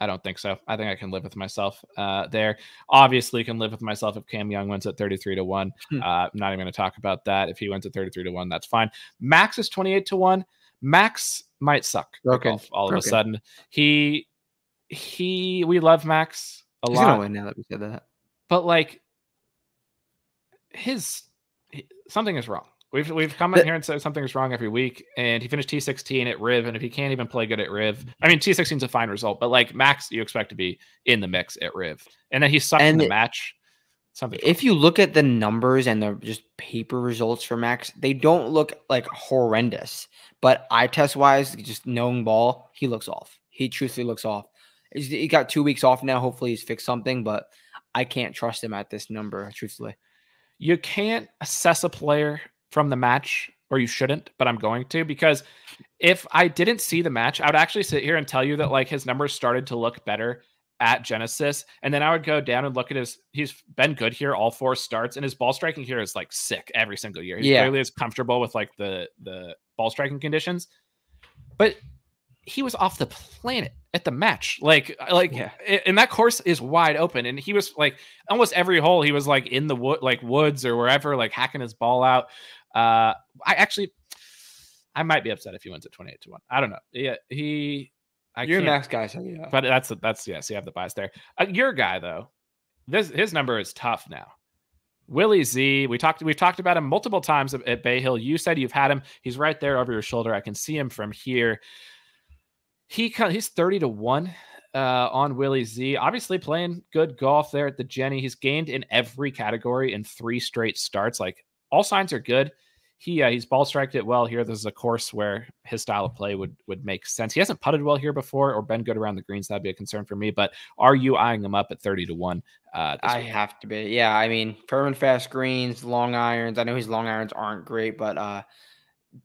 I don't think so. I think I can live with myself uh, there. Obviously, can live with myself if Cam Young wins at 33 to 1. Hmm. Uh, I'm not even going to talk about that. If he wins at 33 to 1, that's fine. Max is 28 to 1. Max might suck Broken. all Broken. of a sudden. He, he, we love Max a He's lot. Gonna win now that we said that. But like, his, something is wrong. We've we've come in here and said something is wrong every week, and he finished T16 at Riv, and if he can't even play good at Riv, I mean T16 is a fine result, but like Max, you expect to be in the mix at Riv, and then he sucked and in the match. Something. If wrong. you look at the numbers and the just paper results for Max, they don't look like horrendous, but eye test wise, just knowing ball, he looks off. He truthfully looks off. He got two weeks off now. Hopefully, he's fixed something, but I can't trust him at this number, truthfully. You can't assess a player from the match, or you shouldn't, but I'm going to because if I didn't see the match, I would actually sit here and tell you that like his numbers started to look better at Genesis. And then I would go down and look at his, he's been good here all four starts, and his ball striking here is like sick every single year. He yeah. clearly is comfortable with like the the ball striking conditions. But he was off the planet at the match. Like, like, yeah. and that course is wide open. And he was like, almost every hole, he was like in the wood, like woods or wherever, like hacking his ball out. Uh, I actually, I might be upset if he wins at 28 to 1. I don't know. Yeah, he. I You're max guy, so yeah. But that's that's yes, you have the bias there. Uh, your guy though, this his number is tough now. Willie Z, we talked we've talked about him multiple times at Bay Hill. You said you've had him. He's right there over your shoulder. I can see him from here. He he's 30 to 1 uh, on Willie Z. Obviously playing good golf there at the Jenny. He's gained in every category in three straight starts. Like all signs are good. he uh, he's ball striked it well here. This is a course where his style of play would would make sense. He hasn't putted well here before or been good around the greens. That'd be a concern for me. But are you eyeing him up at thirty to one? Uh, I week? have to be. Yeah, I mean, firm and fast greens, long irons. I know his long irons aren't great, but uh,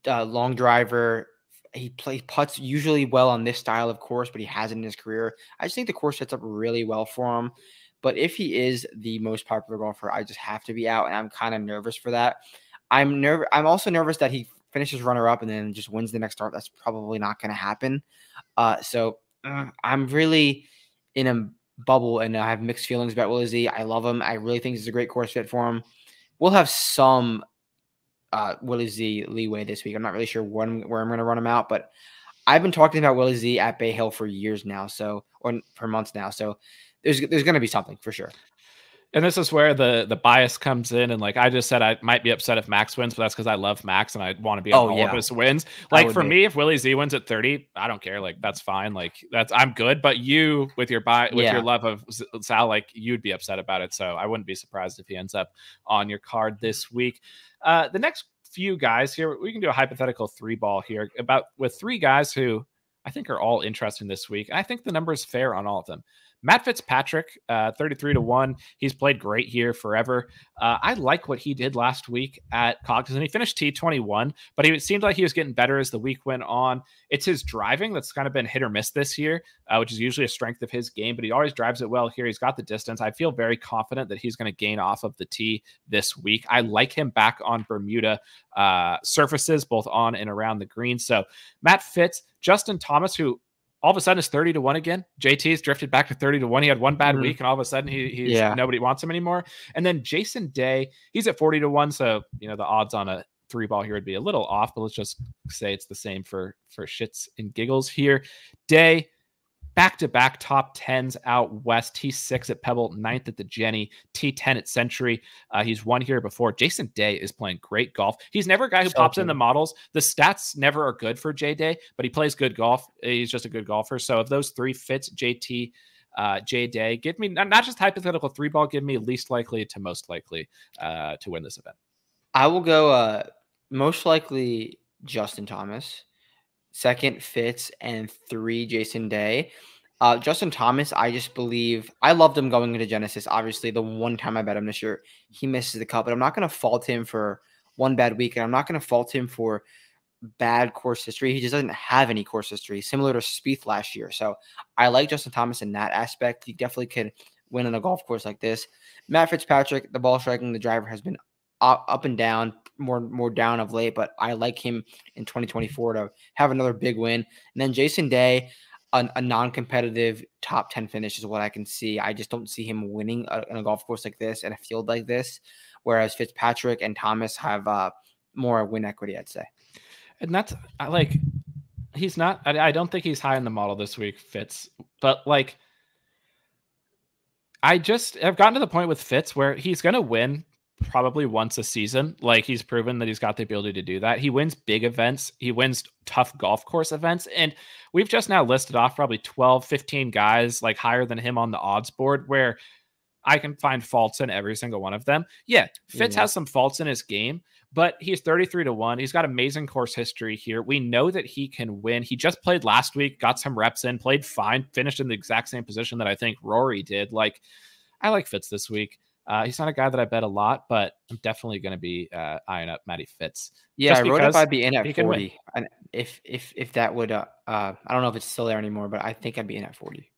uh long driver. He plays putts usually well on this style of course, but he hasn't in his career. I just think the course sets up really well for him. But if he is the most popular golfer, I just have to be out, and I'm kind of nervous for that. I'm nervous. I'm also nervous that he finishes runner up and then just wins the next start. That's probably not going to happen. Uh, so uh, I'm really in a bubble and I have mixed feelings about Willie Z. I love him. I really think he's a great course fit for him. We'll have some uh, Willie Z leeway this week. I'm not really sure when where I'm going to run him out, but I've been talking about Willie Z at Bay Hill for years now, so or for months now. So there's there's going to be something for sure. And this is where the the bias comes in. And like I just said, I might be upset if Max wins, but that's because I love Max and I want to be on oh, all yeah. of his wins. Like for be. me, if Willie Z wins at 30, I don't care. Like that's fine. Like that's I'm good. But you with your buy with yeah. your love of Sal, like you'd be upset about it. So I wouldn't be surprised if he ends up on your card this week. Uh the next few guys here, we can do a hypothetical three ball here about with three guys who I think are all interesting this week. I think the number is fair on all of them. Matt Fitzpatrick, uh, 33 to 1. He's played great here forever. Uh, I like what he did last week at Cognizant. He finished T21, but he, it seemed like he was getting better as the week went on. It's his driving that's kind of been hit or miss this year, uh, which is usually a strength of his game, but he always drives it well here. He's got the distance. I feel very confident that he's going to gain off of the tee this week. I like him back on Bermuda uh, surfaces, both on and around the green. So Matt Fitz, Justin Thomas, who all of a sudden it's 30 to 1 again. JT's drifted back to 30 to 1. He had one bad mm-hmm. week and all of a sudden he he's yeah. nobody wants him anymore. And then Jason Day, he's at 40 to 1. So, you know, the odds on a three ball here would be a little off, but let's just say it's the same for for shits and giggles here. Day back to back top 10s out west. T6 at Pebble, ninth at the Jenny, T10 at Sentry. Uh, he's won here before. Jason Day is playing great golf. He's never a guy who so pops good. in the models. The stats never are good for J Day, but he plays good golf. He's just a good golfer. So if those three fits, JT, uh, J Day, give me not, not just hypothetical three ball, give me least likely to most likely uh, to win this event. I will go uh, most likely Justin Thomas second Fitz, and three Jason Day. Uh, Justin Thomas, I just believe I loved him going into Genesis. Obviously, the one time I bet him this year, he misses the cut, but I'm not going to fault him for one bad week, and I'm not going to fault him for bad course history. He just doesn't have any course history, similar to Spieth last year. So I like Justin Thomas in that aspect. He definitely could win on a golf course like this. Matt Fitzpatrick, the ball striking, the driver has been up and down, more more down of late, but I like him in 2024 to have another big win. And then Jason Day, a, a non-competitive top 10 finish is what I can see. I just don't see him winning a, a golf course like this and a field like this, whereas Fitzpatrick and Thomas have uh, more win equity, I'd say. And that's I like he's not. I, I don't think he's high in the model this week, Fitz, but like. I just I've gotten to the point with Fitz where he's going to win probably once a season. Like he's proven that he's got the ability to do that. He wins big events, he wins tough golf course events. And we've just now listed off probably 12, 15 guys like higher than him on the odds board where I can find faults in every single one of them. Yeah, Fitz yeah. has some faults in his game, but he's 33 to 1. He's got amazing course history here. We know that he can win. He just played last week, got some reps in, played fine, finished in the exact same position that I think Rory did. Like, I like Fitz this week. Uh, he's not a guy that I bet a lot, but I'm definitely going to be uh, eyeing up Matty Fitz. Yeah, I wrote if I'd be in at 40. And if if if that would, uh, uh, I don't know if it's still there anymore, but I think I'd be in at 40.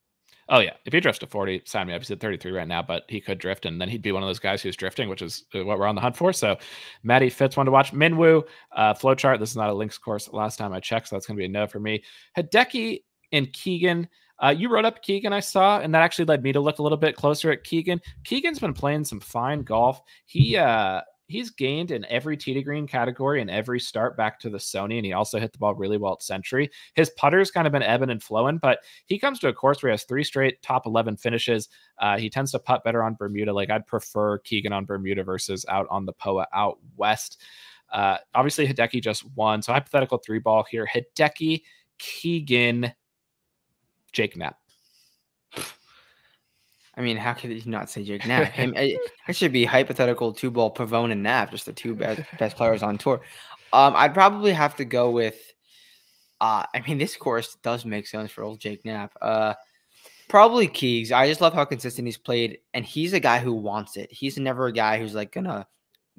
Oh yeah, if he drifts to 40, sign me up. He's at 33 right now, but he could drift, and then he'd be one of those guys who's drifting, which is uh, what we're on the hunt for. So, Matty Fitz, one to watch. Minwoo, uh, flowchart. This is not a links course. Last time I checked, so that's going to be a no for me. Hideki and Keegan. Uh, you wrote up Keegan, I saw, and that actually led me to look a little bit closer at Keegan. Keegan's been playing some fine golf. He uh, he's gained in every tee to green category and every start back to the Sony, and he also hit the ball really well at Sentry. His putter's kind of been ebbing and flowing, but he comes to a course where he has three straight top 11 finishes. Uh, he tends to putt better on Bermuda. Like I'd prefer Keegan on Bermuda versus out on the POA out west. Uh, obviously, Hideki just won. So hypothetical three ball here. Hideki, Keegan, Jake Knapp. I mean, how could you not say Jake Knapp? <laughs> I, I should be hypothetical two ball Pavon and Knapp, just the two best, best players on tour. Um, I'd probably have to go with. Uh, I mean, this course does make sense for old Jake Knapp. Uh, probably Keegs. I just love how consistent he's played, and he's a guy who wants it. He's never a guy who's like gonna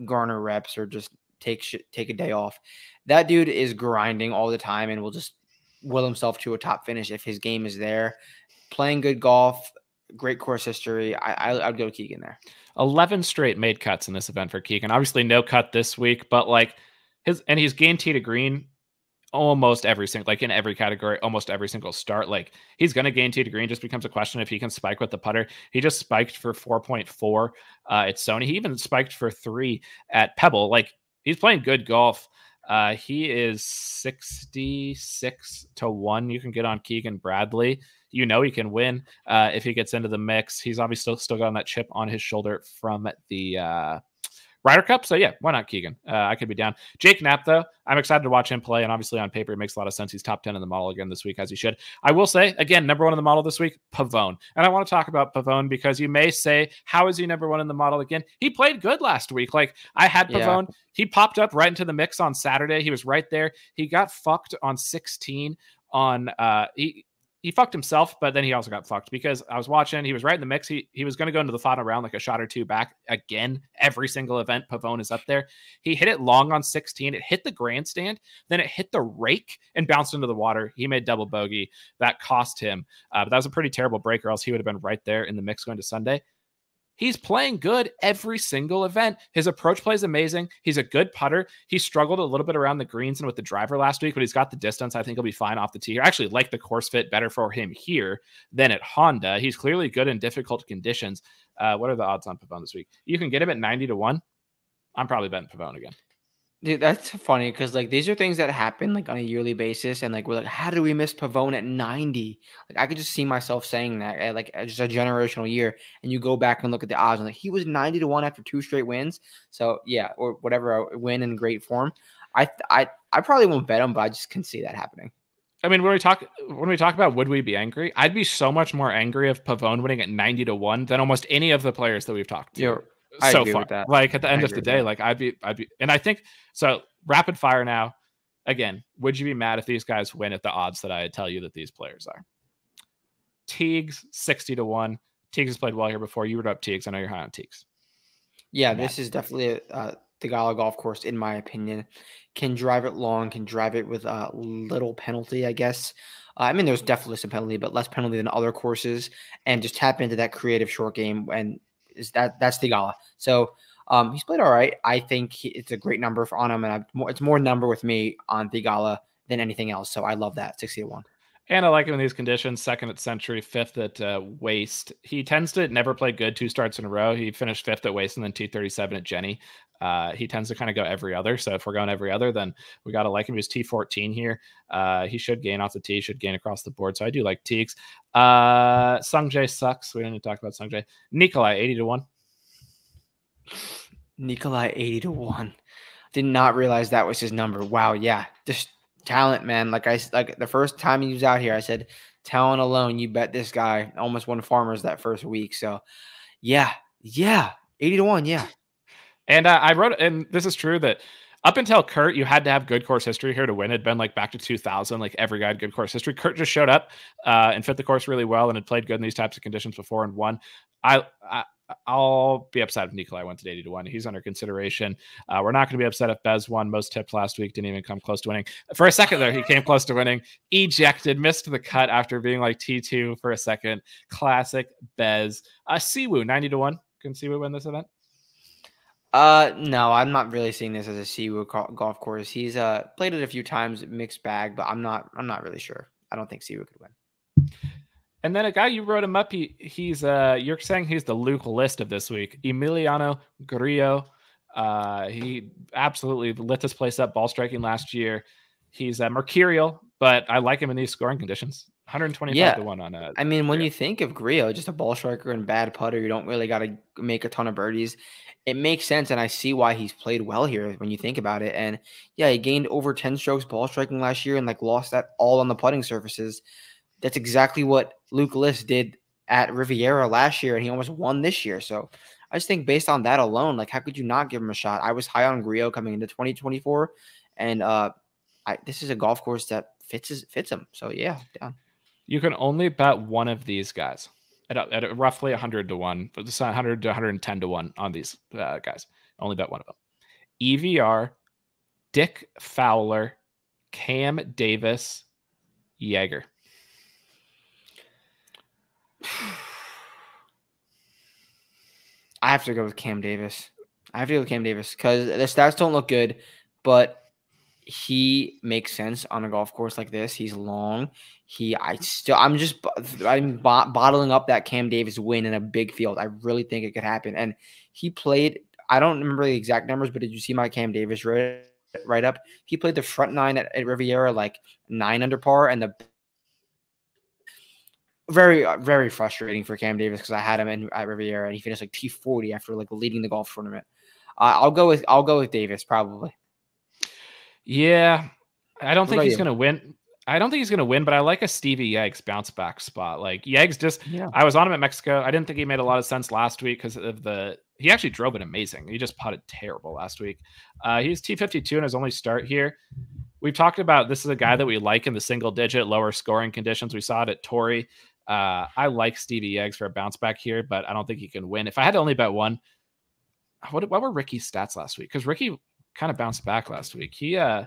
garner reps or just take sh- take a day off. That dude is grinding all the time and will just will himself to a top finish if his game is there. Playing good golf, great course history. I, I I'd go Keegan there. Eleven straight made cuts in this event for Keegan. Obviously, no cut this week, but like his and he's gained tee to green almost every single like in every category almost every single start like he's going to gain tee to green just becomes a question if he can spike with the putter he just spiked for 4.4 uh at sony he even spiked for three at pebble like he's playing good golf uh he is 66 to 1 you can get on keegan bradley. You know he can win uh if he gets into the mix. He's obviously still, still got that chip on his shoulder from the uh Ryder Cup. So yeah, why not Keegan? Uh, I could be down. Jake Knapp though, I'm excited to watch him play, and obviously on paper it makes a lot of sense. He's top ten in the model again this week, as he should. I will say again, number one in the model this week, Pavon, and I want to talk about Pavon because you may say, how is he number one in the model again? He played good last week. Like I had Pavon, yeah. he popped up right into the mix on Saturday. He was right there. He got fucked on 16 on uh he he fucked himself, but then he also got fucked because I was watching. He was right in the mix. He he was going to go into the final round like a shot or two back again. Every single event, Pavon is up there. He hit it long on 16. It hit the grandstand, then it hit the rake and bounced into the water. He made double bogey. That cost him. Uh, but that was a pretty terrible break, or else he would have been right there in the mix going to Sunday. He's playing good every single event. His approach play is amazing. He's a good putter. He struggled a little bit around the greens and with the driver last week, but he's got the distance. I think he'll be fine off the tee. I actually like the course fit better for him here than at Honda. He's clearly good in difficult conditions. Uh, what are the odds on Pavon this week? You can get him at 90 to 1. I'm probably betting Pavon again. Dude, that's funny because like these are things that happen like on a yearly basis, and like we're like, how did we miss Pavon at ninety? Like I could just see myself saying that at like just a generational year, and you go back and look at the odds, and like he was ninety to one after two straight wins. So yeah, or whatever, uh, win in great form. I I I probably won't bet him, but I just can see that happening. I mean, when we talk when we talk about would we be angry, I'd be so much more angry of Pavon winning at ninety to one than almost any of the players that we've talked to. Yeah so far. Like at the end of the day, like I'd be, I'd be, and I think so. Rapid fire now. Again, would you be mad if these guys win at the odds that I tell you that these players are? Teagues sixty to one. Teagues has played well here before. You were up Teagues. I know you're high on Teagues. Yeah, this is definitely a, uh, Theegala golf course, in my opinion. Can drive it long, can drive it with a little penalty, I guess. Uh, I mean, there's definitely some penalty, but less penalty than other courses, and just tap into that creative short game and is that that's Theegala. So um, he's played all right. I think he, it's a great number for on him, and more, it's more number with me on Theegala than anything else. So I love that sixty to one. And I like him in these conditions. Second at Sentry, fifth at uh, Waste. He tends to never play good two starts in a row. He finished fifth at Waste and then 237 at Jenny. Uh, he tends to kind of go every other. So if we're going every other, then we got to like him. He's T14 here. Uh, he should gain off the tee, should gain across the board. So I do like Teagues. Uh, Sungjae sucks. We to talk about Sungjae. Nicolai, 80 to 1. Nicolai 80 to 1. Did not realize that was his number. Wow. Yeah. Just talent, man. Like I like the first time he was out here, I said, talent alone, you bet this guy almost won farmers that first week. So yeah, yeah, 80 to 1. Yeah. And uh, I wrote, and this is true that up until Kurt, you had to have good course history here to win. It'd been like back to 2000, like every guy had good course history. Kurt just showed up uh, and fit the course really well and had played good in these types of conditions before and won. I, I I'll be upset if Nicolai went to 80 to 1. He's under consideration. Uh, we're not going to be upset if Bez won. Most tips last week didn't even come close to winning. For a second there, he came close to winning, ejected, missed the cut after being like T2 for a second. Classic Bez. Uh, Siwoo, 90 to 1. Can Siwoo win this event? Uh, no, I'm not really seeing this as a Siwoo golf course. He's uh played it a few times, mixed bag, but I'm not. I'm not really sure. I don't think Siwoo could win. And then a guy you wrote him up. He he's uh you're saying he's the Luke List of this week. Emiliano Grillo. Uh, he absolutely lit this place up ball striking last year. He's uh, mercurial, but I like him in these scoring conditions. 125 yeah. to one on uh I mean, when you think of Grillo, just a ball striker and bad putter, you don't really got to make a ton of birdies. It makes sense, and I see why he's played well here when you think about it. And yeah, he gained over 10 strokes ball striking last year and like lost that all on the putting surfaces. That's exactly what Luke List did at Riviera last year, and he almost won this year. So I just think based on that alone, like how could you not give him a shot? I was high on Grillo coming into 2024, and uh, I, this is a golf course that fits his, fits him. So yeah, down. You can only bet one of these guys at, at roughly 100 to 1, but it's 100 to 110 to 1 on these uh, guys. Only bet one of them. EVR, Dick Fowler, Cam Davis, Jaeger. <sighs> I have to go with Cam Davis. I have to go with Cam Davis because the stats don't look good, but he makes sense on a golf course like this. He's long. He, I still, I'm just, I'm bottling up that Cam Davis win in a big field. I really think it could happen. And he played. I don't remember the exact numbers, but did you see my Cam Davis right, up? He played the front nine at, at Riviera like nine under par, and the very very frustrating for Cam Davis because I had him in at Riviera and he finished like T40 after like leading the golf tournament. Uh, I'll go with I'll go with Davis probably. Yeah, I don't what think he's going to win. I don't think he's going to win, but I like a Stevie Yeggs bounce back spot. Like Yeggs just, yeah. I was on him at Mexico. I didn't think he made a lot of sense last week because of the, he actually drove it amazing. He just putted terrible last week. Uh, he's T52 in his only start here. We've talked about this is a guy that we like in the single digit, lower scoring conditions. We saw it at Torrey. Uh, I like Stevie Yeggs for a bounce back here, but I don't think he can win. If I had to only bet one, what, what were Rickie's stats last week? Because Rickie kind of bounced back last week. He uh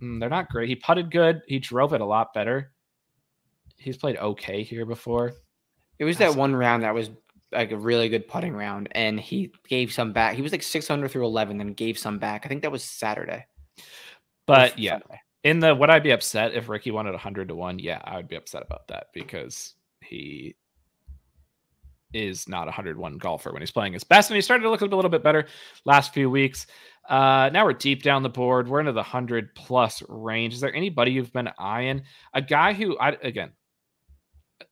mm, they're not great. He putted good. He drove it a lot better. He's played okay here before. It was that one round that was like a really good putting round, and he gave some back. He was like 600 through 11, then gave some back. I think that was Saturday. But yeah, in the would I be upset if Rickie wanted 100 to one? Yeah, I would be upset about that because he is not a 101 golfer when he's playing his best. And he started to look a little bit better last few weeks. Uh, now we're deep down the board. We're into the 100 plus range. Is there anybody you've been eyeing? A guy who, I, again,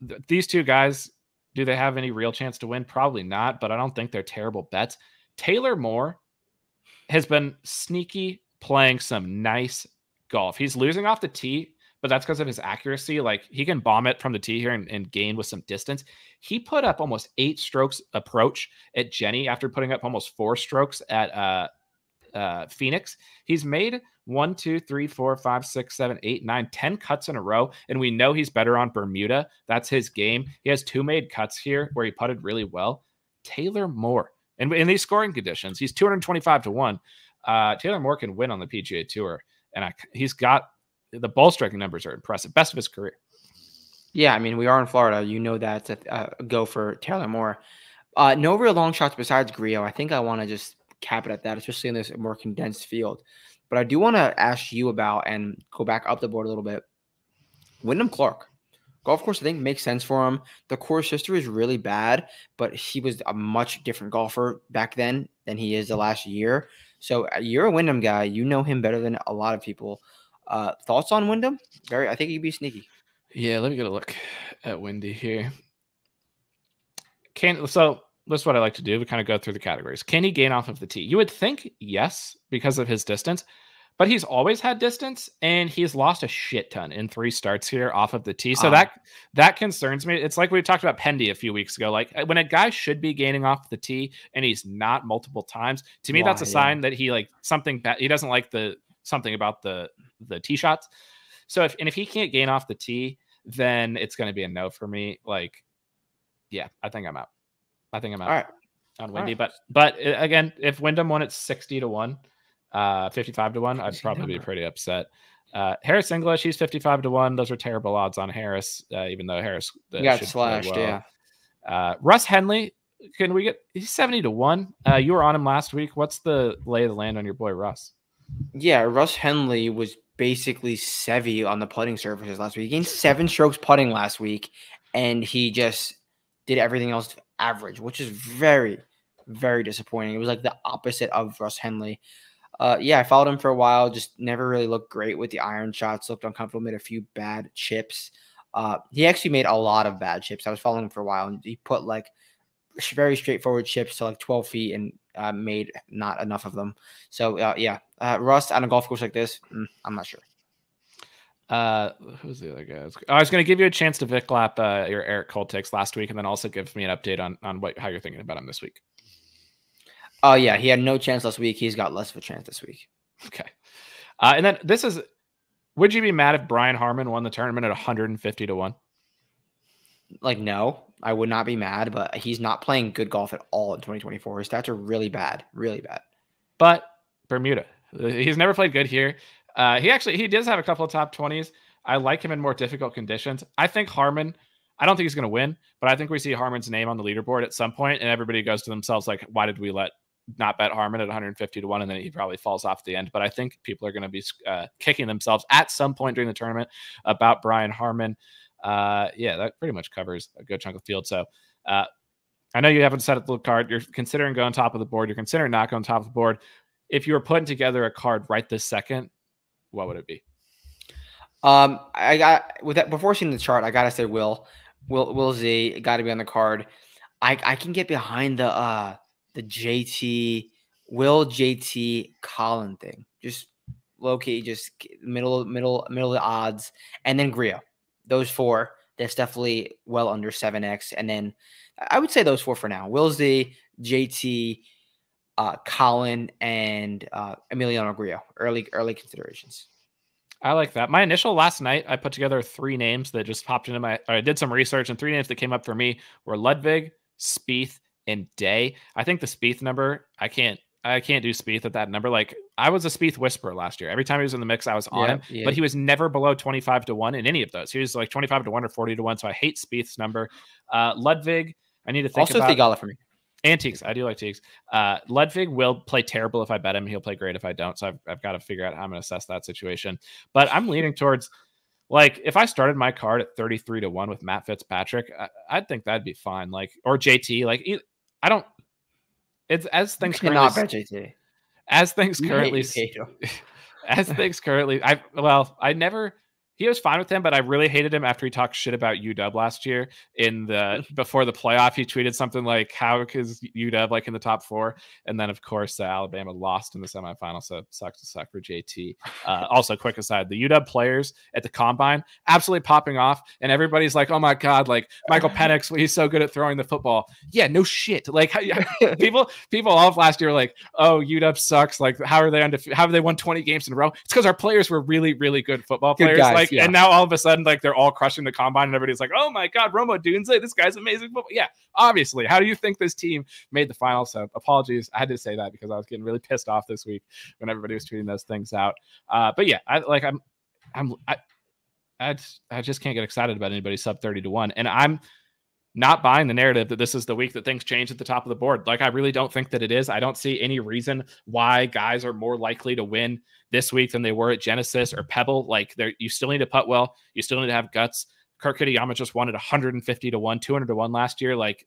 th- these two guys, do they have any real chance to win? Probably not, but I don't think they're terrible bets. Taylor Moore has been sneaky playing some nice golf. He's losing off the tee but that's because of his accuracy. Like he can bomb it from the tee here and, and, gain with some distance. He put up almost eight strokes approach at Jenny after putting up almost four strokes at uh, uh, Phoenix. He's made one, two, three, four, five, six, seven, eight, nine, ten cuts in a row, and we know he's better on Bermuda. That's his game. He has two made cuts here where he putted really well. Taylor Moore, and in these scoring conditions, he's 225 to one. Uh, Taylor Moore can win on the PGA Tour, and I, he's got the ball striking numbers are impressive. Best of his career. Yeah, I mean, we are in Florida. You know that's a, a go for Taylor Moore. Uh, no real long shots besides Grillo. I think I want to just cap it at that, especially in this more condensed field. But I do want to ask you about and go back up the board a little bit. Wyndham Clark. Golf course, I think, makes sense for him. The course history is really bad, but he was a much different golfer back then than he is the last year. So uh, you're a Wyndham guy. You know him better than a lot of people. Uh, thoughts on Wyndham? Very, I think he'd be sneaky. Yeah, let me get a look at Windy here. Can so this is what I like to do. We kind of go through the categories. Can he gain off of the tee? You would think yes, because of his distance, but he's always had distance and he's lost a shit ton in three starts here off of the tee. So um, that that concerns me. It's like we talked about Pendy a few weeks ago. Like uh, when a guy should be gaining off the tee and he's not multiple times, to me, why, that's a sign that he like something bad. He doesn't like the something about the the tee shots. So if and if he can't gain off the tee, then it's going to be a no for me. Like, yeah, I think I'm out. I think I'm out. All right. On Windy, right. but but uh, again, if Wyndham won at sixty to one, uh, fifty-five to one, I'd probably be pretty upset. Uh, Harris English, he's fifty-five to one. Those are terrible odds on Harris, uh, even though Harris uh, got slashed. Well. Yeah. Uh, Russ Henley, can we get? He's seventy to one. Uh, you were on him last week. What's the lay of the land on your boy Russ? Yeah, Russ Henley was basically Seve on the putting surfaces last week. He gained seven strokes putting last week, and he just did everything else average, which is very, very disappointing. It was like the opposite of Russ Henley. Uh, yeah, I followed him for a while. Just never really looked great with the iron shots. Looked uncomfortable. Made a few bad chips. Uh, he actually made a lot of bad chips. I was following him for a while, and he put like very straightforward chips to like 12 feet and uh, made not enough of them. So uh, yeah, uh, Russ on a golf course like this, mm, I'm not sure. Uh, who's the other guys? Oh, I was going to give you a chance to Vic lap uh, your Eric takes last week, and then also give me an update on on what how you're thinking about him this week. Oh yeah, he had no chance last week. He's got less of a chance this week. Okay. Uh, and then this is would you be mad if Brian Harman won the tournament at 150 to 1? Like, no, I would not be mad, but he's not playing good golf at all in 2024. His stats are really bad, really bad. But Bermuda, he's never played good here. Uh, he actually he does have a couple of top 20s. I like him in more difficult conditions. I think Harman, I don't think he's going to win, but I think we see Harman's name on the leaderboard at some point, and everybody goes to themselves like, why did we let not bet Harman at 150 to 1 and then he probably falls off the end. But I think people are going to be uh, kicking themselves at some point during the tournament about Brian Harman. Uh, yeah, that pretty much covers a good chunk of field. So uh, I know you haven't set up the card. You're considering going top of the board. You're considering not going top of the board. If you were putting together a card right this second, what would it be? Um, I got with that before seeing the chart. I gotta say, Will, Will, Will Z got to be on the card. I I can get behind the uh the JT Will JT Collin thing. Just low key, just middle middle middle of the odds, and then Grillo. Those four. That's definitely well under seven X. And then I would say those four for now. Will Z, JT, uh, Collin, and uh, Emiliano Grillo. Early early considerations. I like that. My initial last night, I put together three names that just popped into my. I did some research, and three names that came up for me were Ludvig, Spieth, and Day. I think the Spieth number, I can't I can't do Spieth at that number. Like I was a Spieth whisperer last year. Every time he was in the mix, I was on yeah, him, yeah. but he was never below 25 to 1 in any of those. He was like 25 to 1 or 40 to 1. So I hate Spieth's number. Uh Ludvig, I need to think also about Theegala for me. Antiques. I do like Teagues. Uh, Ludvig will play terrible if I bet him. He'll play great if I don't. So I've, I've got to figure out how I'm going to assess that situation. But I'm leaning towards like if I started my card at 33 to 1 with Matt Fitzpatrick, I, would think that'd be fine. Like, or JT, like I don't. It's as things cannot bet JT. <laughs> As things currently, as things currently, I well, I never he was fine with him, but I really hated him after he talked shit about UW last year in the <laughs> before the playoff. He tweeted something like, "How is UW like in the top four? And then of course uh, Alabama lost in the semifinal, so sucks to suck for JT. Uh, <laughs> also, quick aside: the UW players at the combine absolutely popping off, and everybody's like, "Oh my god, like Michael <laughs> Penix, he's so good at throwing the football." Yeah, no shit. Like people, people all of last year like, "Oh, UW sucks. Like how are they undefeated? How have they won twenty games in a row?" It's because our players were really, really good football players. Guys. Like like, yeah. and now all of a sudden, like they're all crushing the combine, and everybody's like, "Oh my god, Rome Odunze, this guy's amazing." But yeah, obviously, how do you think this team made the final? So apologies, I had to say that because I was getting really pissed off this week when everybody was tweeting those things out. Uh, but yeah, I like I'm, I'm, I, I, I just can't get excited about anybody sub thirty to one, and I'm not buying the narrative that this is the week that things change at the top of the board. Like, I really don't think that it is. I don't see any reason why guys are more likely to win this week than they were at Genesis or Pebble. Like, there, you still need to putt well. You still need to have guts. Kurt Kitayama just at 150 to 1, 200 to 1 last year. Like,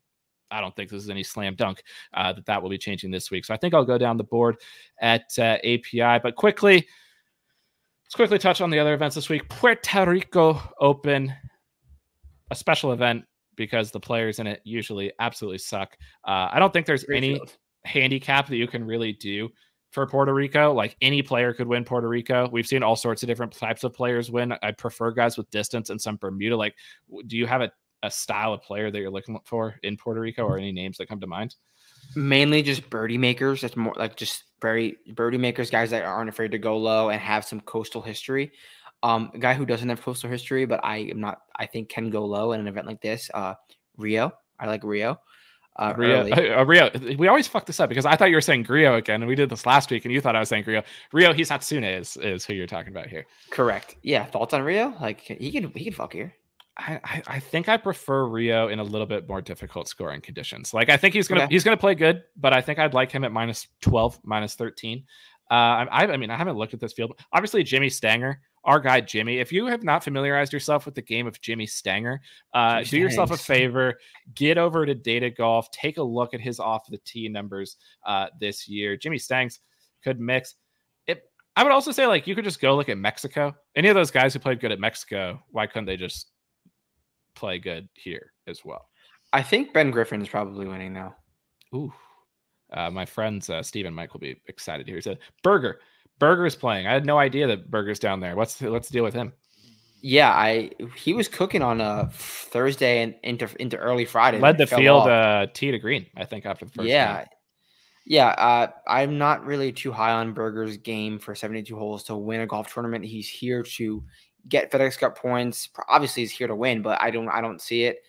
I don't think this is any slam dunk uh, that that will be changing this week. So I think I'll go down the board at uh, API. But quickly, let's quickly touch on the other events this week. Puerto Rico Open, a special event because the players in it usually absolutely suck. Uh, I don't think there's Great any field. handicap that you can really do for Puerto Rico. Like any player could win Puerto Rico. We've seen all sorts of different types of players win. I prefer guys with distance and some Bermuda. Like, do you have a, a style of player that you're looking for in Puerto Rico or any names that come to mind? Mainly just birdie makers. That's more like just very birdie makers, guys that aren't afraid to go low and have some coastal history. Um, a guy who doesn't have coastal history, but I am not. I think can go low in an event like this. Uh, Ryo. I like Ryo. Uh, Ryo, <laughs> uh, Ryo. We always fuck this up because I thought you were saying Grillo again, and we did this last week, and you thought I was saying Ryo. Ryo Hisatsune is is who you're talking about here. Correct. Yeah. Thoughts on Ryo? Like he can he can fuck here. I, I, think I prefer Ryo in a little bit more difficult scoring conditions. Like I think he's gonna okay. he's gonna play good, but I think I'd like him at minus twelve, minus thirteen. Uh, I, I mean I haven't looked at this field. Obviously Jimmy Stanger our guy Jimmy. If you have not familiarized yourself with the game of Jimmy Stanger, uh, do yourself a favor, get over to Data Golf, take a look at his off the tee numbers uh, this year. Jimmy Stangs could mix. It. I would also say like you could just go look at Mexico. Any of those guys who played good at Mexico, why couldn't they just play good here as well? I think Ben Griffin is probably winning now. Ooh. Uh, my friends uh, Steve and Mike will be excited here. He said, Berger, Berger's playing. I had no idea that Berger's down there. What's the, let's deal with him. Yeah, I he was cooking on a Thursday and into into early Friday. Led the field uh tee to green, I think, after the first. Yeah. Game. Yeah, uh, I'm not really too high on Berger's game for 72 holes to win a golf tournament. He's here to get FedEx Cup points. Obviously, he's here to win, but I don't I don't see it.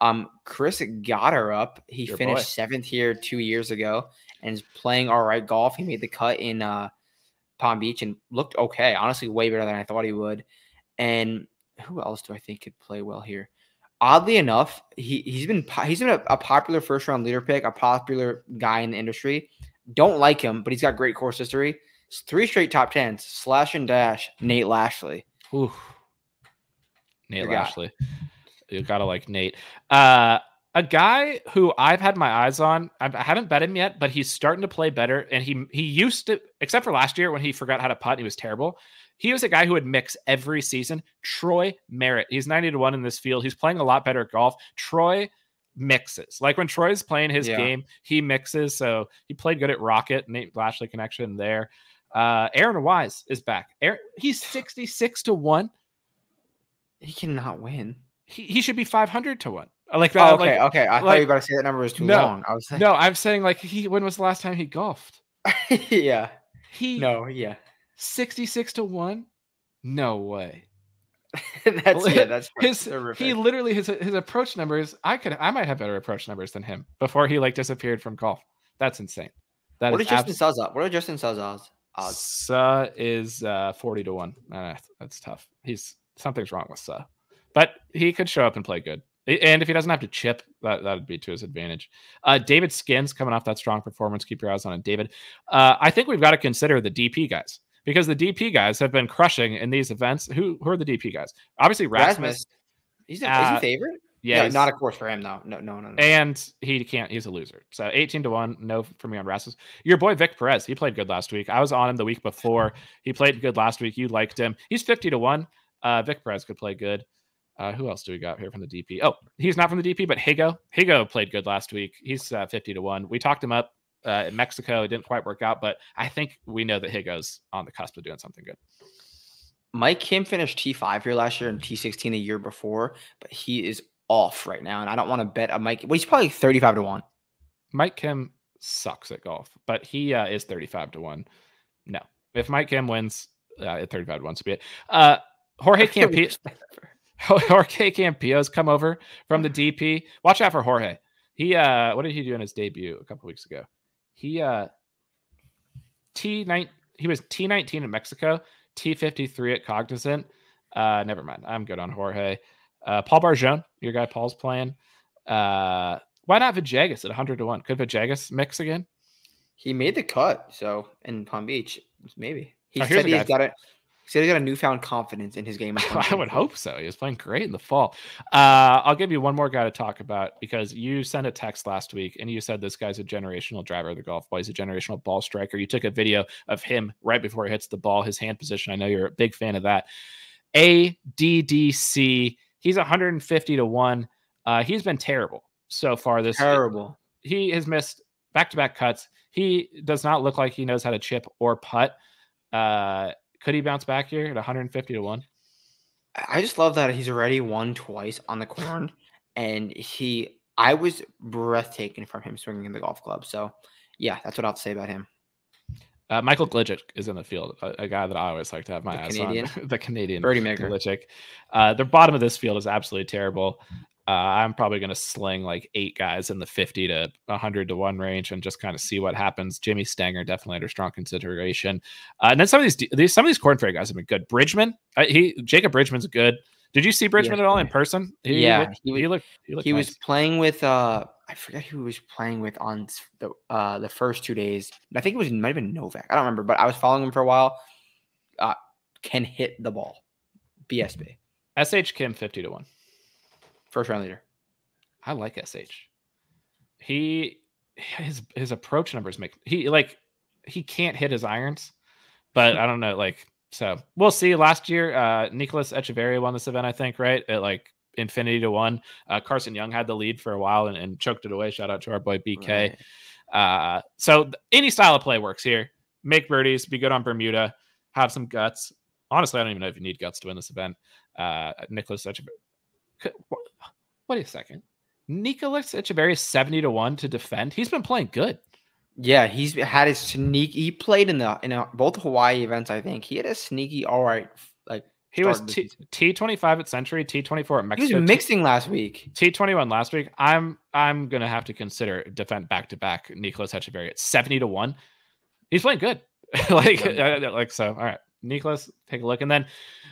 Um, Chris up. He Your finished boy. seventh here two years ago and is playing all right golf. He made the cut in uh, Palm Beach and looked okay. Honestly, way better than I thought he would. And who else do I think could play well here? Oddly enough, he he's been he's been a, a popular first round leader pick, a popular guy in the industry. Don't like him, but he's got great course history. It's three straight top tens. Slash and dash. Nate Lashley. Ooh. Nate Lashley. You gotta like Nate. Uh, a guy who I've had my eyes on. I haven't bet him yet, but he's starting to play better. And he he used to, except for last year when he forgot how to putt, he was terrible. He was a guy who would mix every season. Troy Merritt. He's 90 to 1 in this field. He's playing a lot better golf. Troy mixes. Like when Troy's playing his yeah. game, he mixes. So he played good at Rocket, Nate Lashley connection there. Uh Aaron Wise is back. Aaron, he's 66 to 1. He cannot win. He, he should be 500 to 1. Like that. Oh, okay, like, okay. I like, thought you were about to say that number was too no, long. I was saying... No, I'm saying like he when was the last time he golfed? <laughs> yeah. He No, yeah. 66 to 1? No way. <laughs> that's yeah, <laughs> that's his terrific. he literally his his approach numbers I could I might have better approach numbers than him before he like disappeared from golf. That's insane. That what is Justin abs- Suh's What are Justin odds? Suh is uh 40 to 1. Uh, that's tough. He's something's wrong with Suh. But he could show up and play good. And if he doesn't have to chip, that that would be to his advantage. Uh, David Skinns coming off that strong performance. Keep your eyes on it, David. Uh, I think we've got to consider the DP guys because the DP guys have been crushing in these events. Who who are the DP guys? Obviously Rasmus. Rasmus. He's a, uh, favorite. Yeah, yeah not a course for him though. No, no, no, no. And he can't. He's a loser. So eighteen to one. No for me on Rasmus. Your boy Vic Perez. He played good last week. I was on him the week before. He played good last week. You liked him. He's fifty to one. Uh, Vic Perez could play good. Uh, who else do we got here from the DP? Oh, he's not from the DP, but Higo. Higo played good last week. He's uh, 50 to 1. We talked him up uh, in Mexico. It didn't quite work out, but I think we know that Higo's on the cusp of doing something good. Mike Kim finished T5 here last year and T16 a year before, but he is off right now. And I don't want to bet a Mike. Well, he's probably 35 to 1. Mike Kim sucks at golf, but he uh, is 35 to 1. No. If Mike Kim wins, uh, at 35 to 1, so be it. Uh, Jorge <laughs> Campillo. Jorge <laughs> Campillo's come over from the DP. Watch out for Jorge. He uh what did he do in his debut a couple weeks ago? He uh T nine he was T nineteen in Mexico, T fifty three at Cognizant. Uh never mind. I'm good on Jorge. Uh Paul Barjon, your guy Paul's playing. Uh why not Villegas at 100 to 1? Could Villegas mix again? He made the cut, so in Palm Beach, maybe. He oh, said he's got it. He said he got a newfound confidence in his game. <laughs> I would hope so. He was playing great in the fall. Uh, I'll give you one more guy to talk about because you sent a text last week and you said this guy's a generational driver of the golf ball. He's a generational ball striker. You took a video of him right before he hits the ball, his hand position. I know you're a big fan of that. ADDC. He's 150 to one. Uh, he's been terrible so far this terrible. He has missed back to back cuts. He does not look like he knows how to chip or putt. Uh, could he bounce back here at 150 to 1? I just love that he's already won twice on the Korn. and he, I was breathtaking from him swinging in the golf club. So, yeah, that's what I'll say about him. Uh, Michael Gligic is in the field, a, a, guy that I always like to have my the eyes Canadian. on. <laughs> the Canadian birdie maker. Uh, the bottom of this field is absolutely terrible. Uh, I'm probably going to sling like eight guys in the 50 to 100 to one range and just kind of see what happens. Jimmy Stanger definitely under strong consideration, uh, and then some of these, these some of these Korn Ferry guys have been good. Bridgeman, uh, he Jacob Bridgeman's good. Did you see Bridgeman yeah, at all in person? He, yeah, looked, he, he, looked. He, looked he nice. was playing with. uh I forget who he was playing with on the uh the first two days. I think it was might have been Novak. I don't remember, but I was following him for a while. Uh, can hit the ball. BSB. SH Kim fifty to one. First round leader. I like SH. He his his approach numbers make he like he can't hit his irons, but I don't know like so we'll see. Last year, uh Nicholas Echavarria won this event, I think, right? At like infinity to one. Uh, Carson Young had the lead for a while and, and choked it away. Shout out to our boy BK. Right. Uh, so any style of play works here. Make birdies, be good on Bermuda, have some guts. Honestly, I don't even know if you need guts to win this event. Uh, Nicholas Echavarria. Wait a second. Nicholas Echavarria is 70 to 1 to defend. He's been playing good. Yeah, he's had his sneaky. He played in the in a, both Hawaii events. I think he had a sneaky, all right, like He was the T twenty five at Sentry, T twenty four at Mexico. He was mixing last week. T twenty one last week. I'm I'm gonna have to consider defend back to back Nicholas Echavarria at seventy to one. He's playing good. <laughs> like <laughs> like so. All right, Nicholas, take a look, and then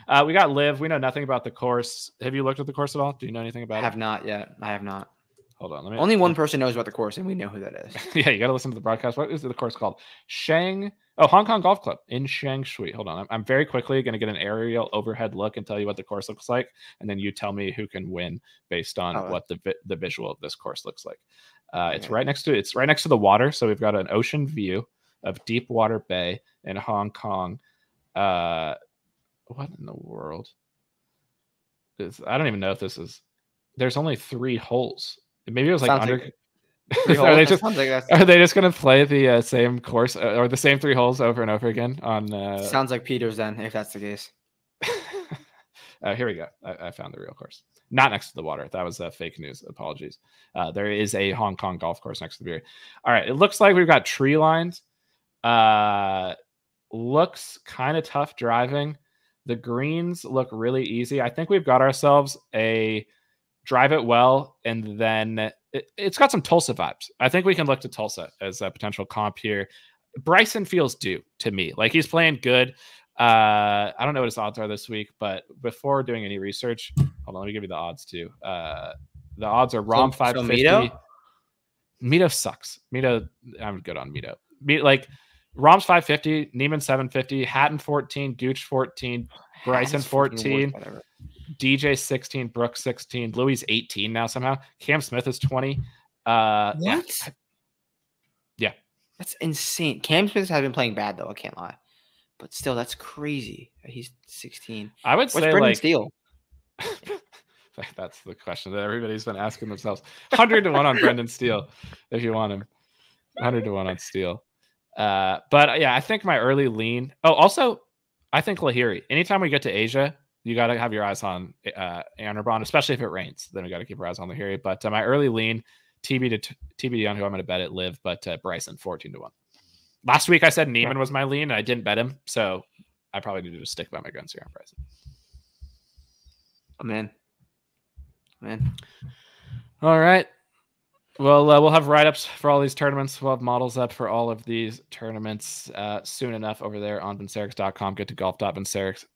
uh, we got LIV. We know nothing about the course. Have you looked at the course at all? Do you know anything about it? I have not yet. I have not. Hold on, let me. Only one person knows about the course, and we know who that is. <laughs> yeah, you got to listen to the broadcast. What is the course called? Shang. Oh, Hong Kong Golf Club in Sheung Shui. Hold on, I'm, I'm very quickly going to get an aerial overhead look and tell you what the course looks like, and then you tell me who can win based on Oh. what the vi- the visual of this course looks like. Uh, It's right next to it's right next to the water, so we've got an ocean view of Deepwater Bay in Hong Kong. Uh, what in the world? Is I don't even know if this is. There's only three holes. Maybe it was like Sounds under. like <laughs> Are they just like are they just going to play the uh, same course uh, or the same three holes over and over again on? Uh, sounds like Peters then, if that's the case. <laughs> uh, here we go. I, I found the real course. Not next to the water. That was uh, fake news. Apologies. Uh, there is a Hong Kong golf course next to the beer. All right. It looks like we've got tree lines. Looks kind of tough driving. The greens look really easy. I think we've got ourselves a drive it well, and then it, it's got some Tulsa vibes. I think we can look to Tulsa as a potential comp here. Bryson feels due to me. Like he's playing good. Uh, I don't know what his odds are this week, but before doing any research, hold on, let me give you the odds too. Uh, the odds are Rahm so five fifty. Mito? Mito sucks. Mito, I'm good on Mito. Me, like Rahm's 550, Niemann 750, Hatton 14, Gooch 14, <sighs> Bryson That's freaking worth 14, whatever. DJ 16, Brooks 16, Louis 18 now somehow. Cam Smith is 20. Uh, yeah. What? Yeah. That's insane. Cam Smith has been playing bad though. I can't lie, but still, that's crazy. He's 16. I would What's say Brendan like Steele? <laughs> that's the question that everybody's been asking themselves. 100 to 1 on Brendan Steele if you want him. 100 to 1 on Steele. Uh, but uh, yeah, I think my early lean. Oh, also, I think Lahiri. Anytime we get to Asia, you got to have your eyes on uh, Anirban, especially if it rains. Then we got to keep our eyes on Lahiri. But uh, my early lean, TB to TBD on who I'm going to bet it LIV, but uh, Bryson 14 to 1. Last week I said Niemann was my lean and I didn't bet him. So I probably need to just stick by my guns here on Bryson. Oh, man. Man. All right. Well, uh, we'll have write ups for all these tournaments. We'll have models up for all of these tournaments uh, soon enough over there on Vincerix.com. Get to golf.vincerix.com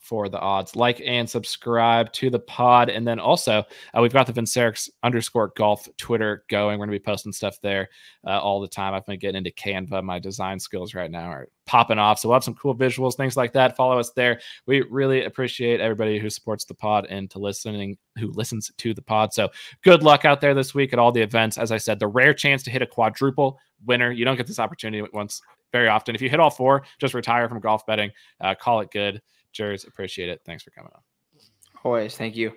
for the odds. Like and subscribe to the pod. And then also, uh, we've got the Vincerix underscore golf Twitter going. We're going to be posting stuff there uh, all the time. I've been getting into Canva. My design skills right now are popping off. So we'll have some cool visuals, things like that. Follow us there. We really appreciate everybody who supports the pod and to listening, who listens to the pod. So good luck out there this week at all the events. As I said, the rare chance to hit a quadruple winner. You don't get this opportunity once very often. If you hit all four, just retire from golf betting. Uh, call it good. Jers, appreciate it. Thanks for coming on. Always. Thank you.